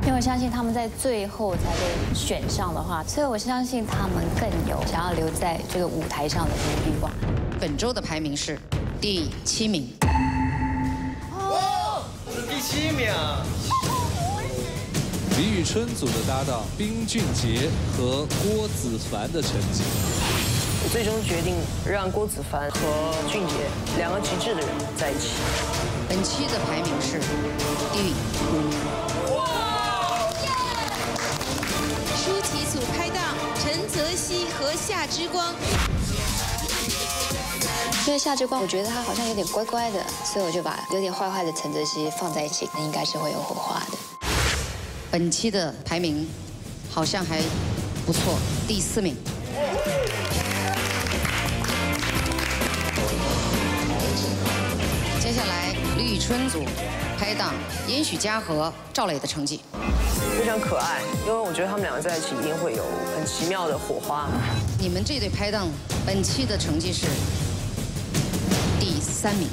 因为我相信他们在最后才被选上的话，所以我相信他们更有想要留在这个舞台上的这个欲望。本周的排名是第七名。哦，第七名。李宇春组的搭档冰俊杰和郭子凡的成绩。我最终决定让郭子凡和俊杰两个极致的人在一起。本期的排名是第五名。舒淇组拍档陈泽熙和夏之光。因为夏之光，我觉得他好像有点乖乖的，所以我就把有点坏坏的陈泽熙放在一起，应该是会有火花的。本期的排名好像还不错，第四名。接下来，李宇春组拍档殷许佳和赵磊的成绩非常可爱，因为我觉得他们两个在一起一定会有很奇妙的火花。你们这对拍档本期的成绩是第三名。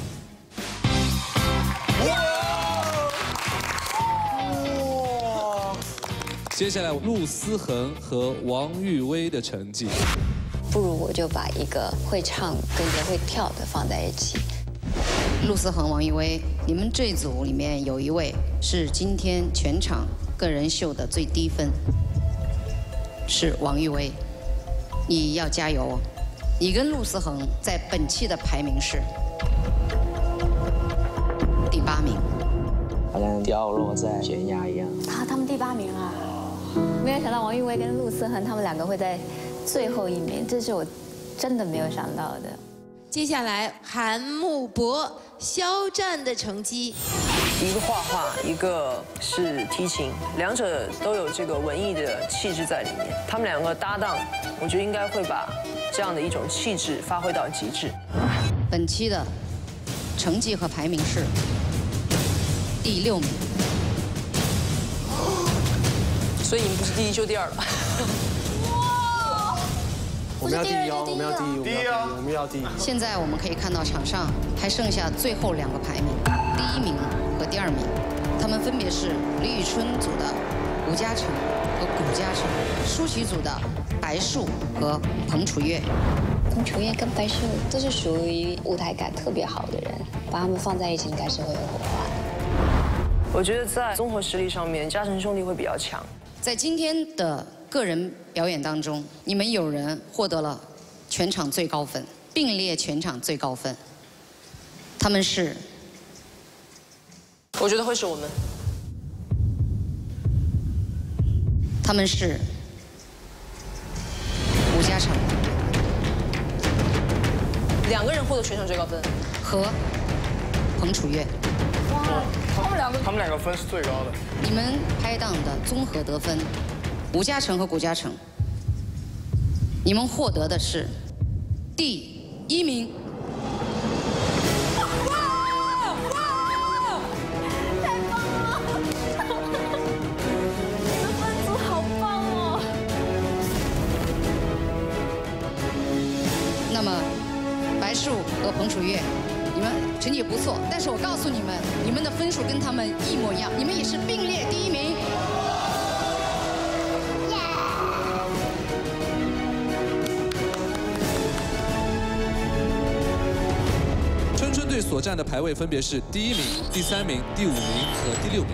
接下来，陆思恒和王玉威的成绩。不如我就把一个会唱跟一个会跳的放在一起。陆思恒、王玉威，你们这组里面有一位是今天全场个人秀的最低分，是王玉威，你要加油哦！你跟陆思恒在本期的排名是第八名，好像掉落在悬崖一样。啊，他们第八名啊！没有想到王玉威跟陆思恒他们两个会在最后一名，这是我真的没有想到的。接下来，韩木博、肖战的成绩。一个画画，一个是提琴，两者都有这个文艺的气质在里面。他们两个搭档，我觉得应该会把这样的一种气质发挥到极致。本期的成绩和排名是第六名。所以你们不是第一就第二了。我们要第一哦，我们要第一，第一哦，我们要第一。现在我们可以看到场上还剩下最后两个排名，第一名和第二名，他们分别是李宇春组的吴嘉诚和谷嘉诚，舒淇组的白树和彭楚月。彭楚月跟白树都是属于舞台感特别好的人，把他们放在一起应该是会有火花的。我觉得在综合实力上面，嘉诚兄弟会比较强。在今天的个人表演当中，你们有人获得了全场最高分，并列全场最高分。他们是，我觉得会是我们。他们是吴嘉诚两个人获得全场最高分，和彭楚月。哇，他们两个，他们两个分是最高的。你们拍档的综合得分，吴嘉诚和谷嘉诚，你们获得的是第一名。你们分组好棒哦！那么，白树和彭楚月，成绩也不错，但是我告诉你们，你们的分数跟他们一模一样，你们也是并列第一名。春春队所占的排位分别是第一名、第三名、第五名和第六名。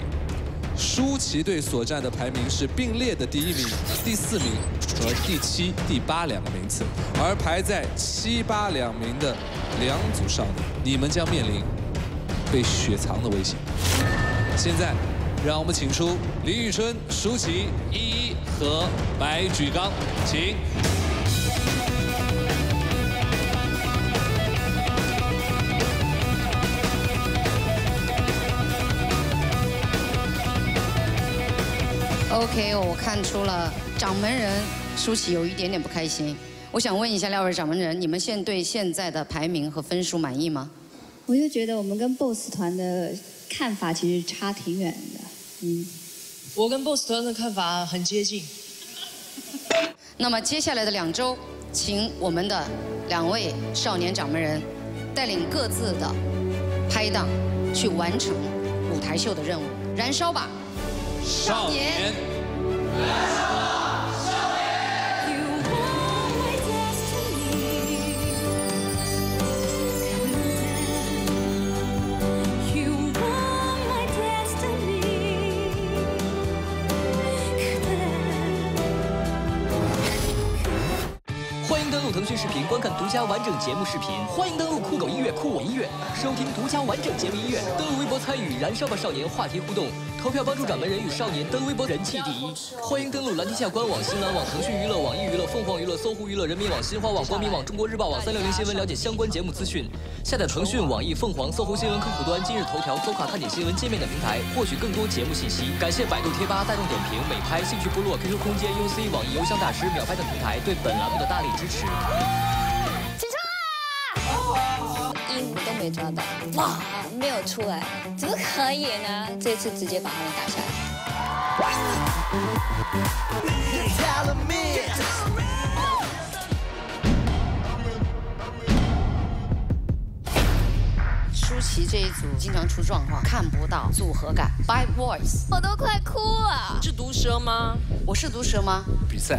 舒淇队所占的排名是并列的第一名、第四名和第七、第八两个名次，而排在七八两名的两组少年，你们将面临被雪藏的危险。现在，让我们请出李宇春、舒淇、依依和白举纲，请。OK，我看出了掌门人舒淇有一点点不开心。我想问一下两位掌门人，你们现对现在的排名和分数满意吗？我就觉得我们跟 BOSS 团的看法其实差挺远的。嗯，我跟 BOSS 团的看法很接近。那么接下来的两周，请我们的两位少年掌门人带领各自的拍档去完成舞台秀的任务，燃烧吧！少年。腾讯视频观看独家完整节目视频，欢迎登录酷狗音乐酷我音乐收听独家完整节目音乐，登录微博参与燃烧吧少年话题互动，投票帮助掌门人与少年登微博人气第一。欢迎登录蓝天下官网、新浪网、腾讯娱乐、网易娱乐、凤凰娱乐、搜狐娱乐、人民网、新华网、光明网、中国日报网、三六零新闻了解相关节目资讯。下载腾讯、网易、凤凰、搜狐新闻客户端、今日头条、搜卡看点新闻界面等平台，获取更多节目信息。感谢百度贴吧、大众点评、美拍、兴趣部落、QQ 空间、UC、网易邮箱大师、秒拍等平台对本栏目的大力支持。一都没抓到，哇，没有出来，怎么可以呢？这次直接把他们打下来。舒淇这一组经常出状况，看不到组合感。By Voice，我都快哭了。你是毒蛇吗？我是毒蛇吗？比赛。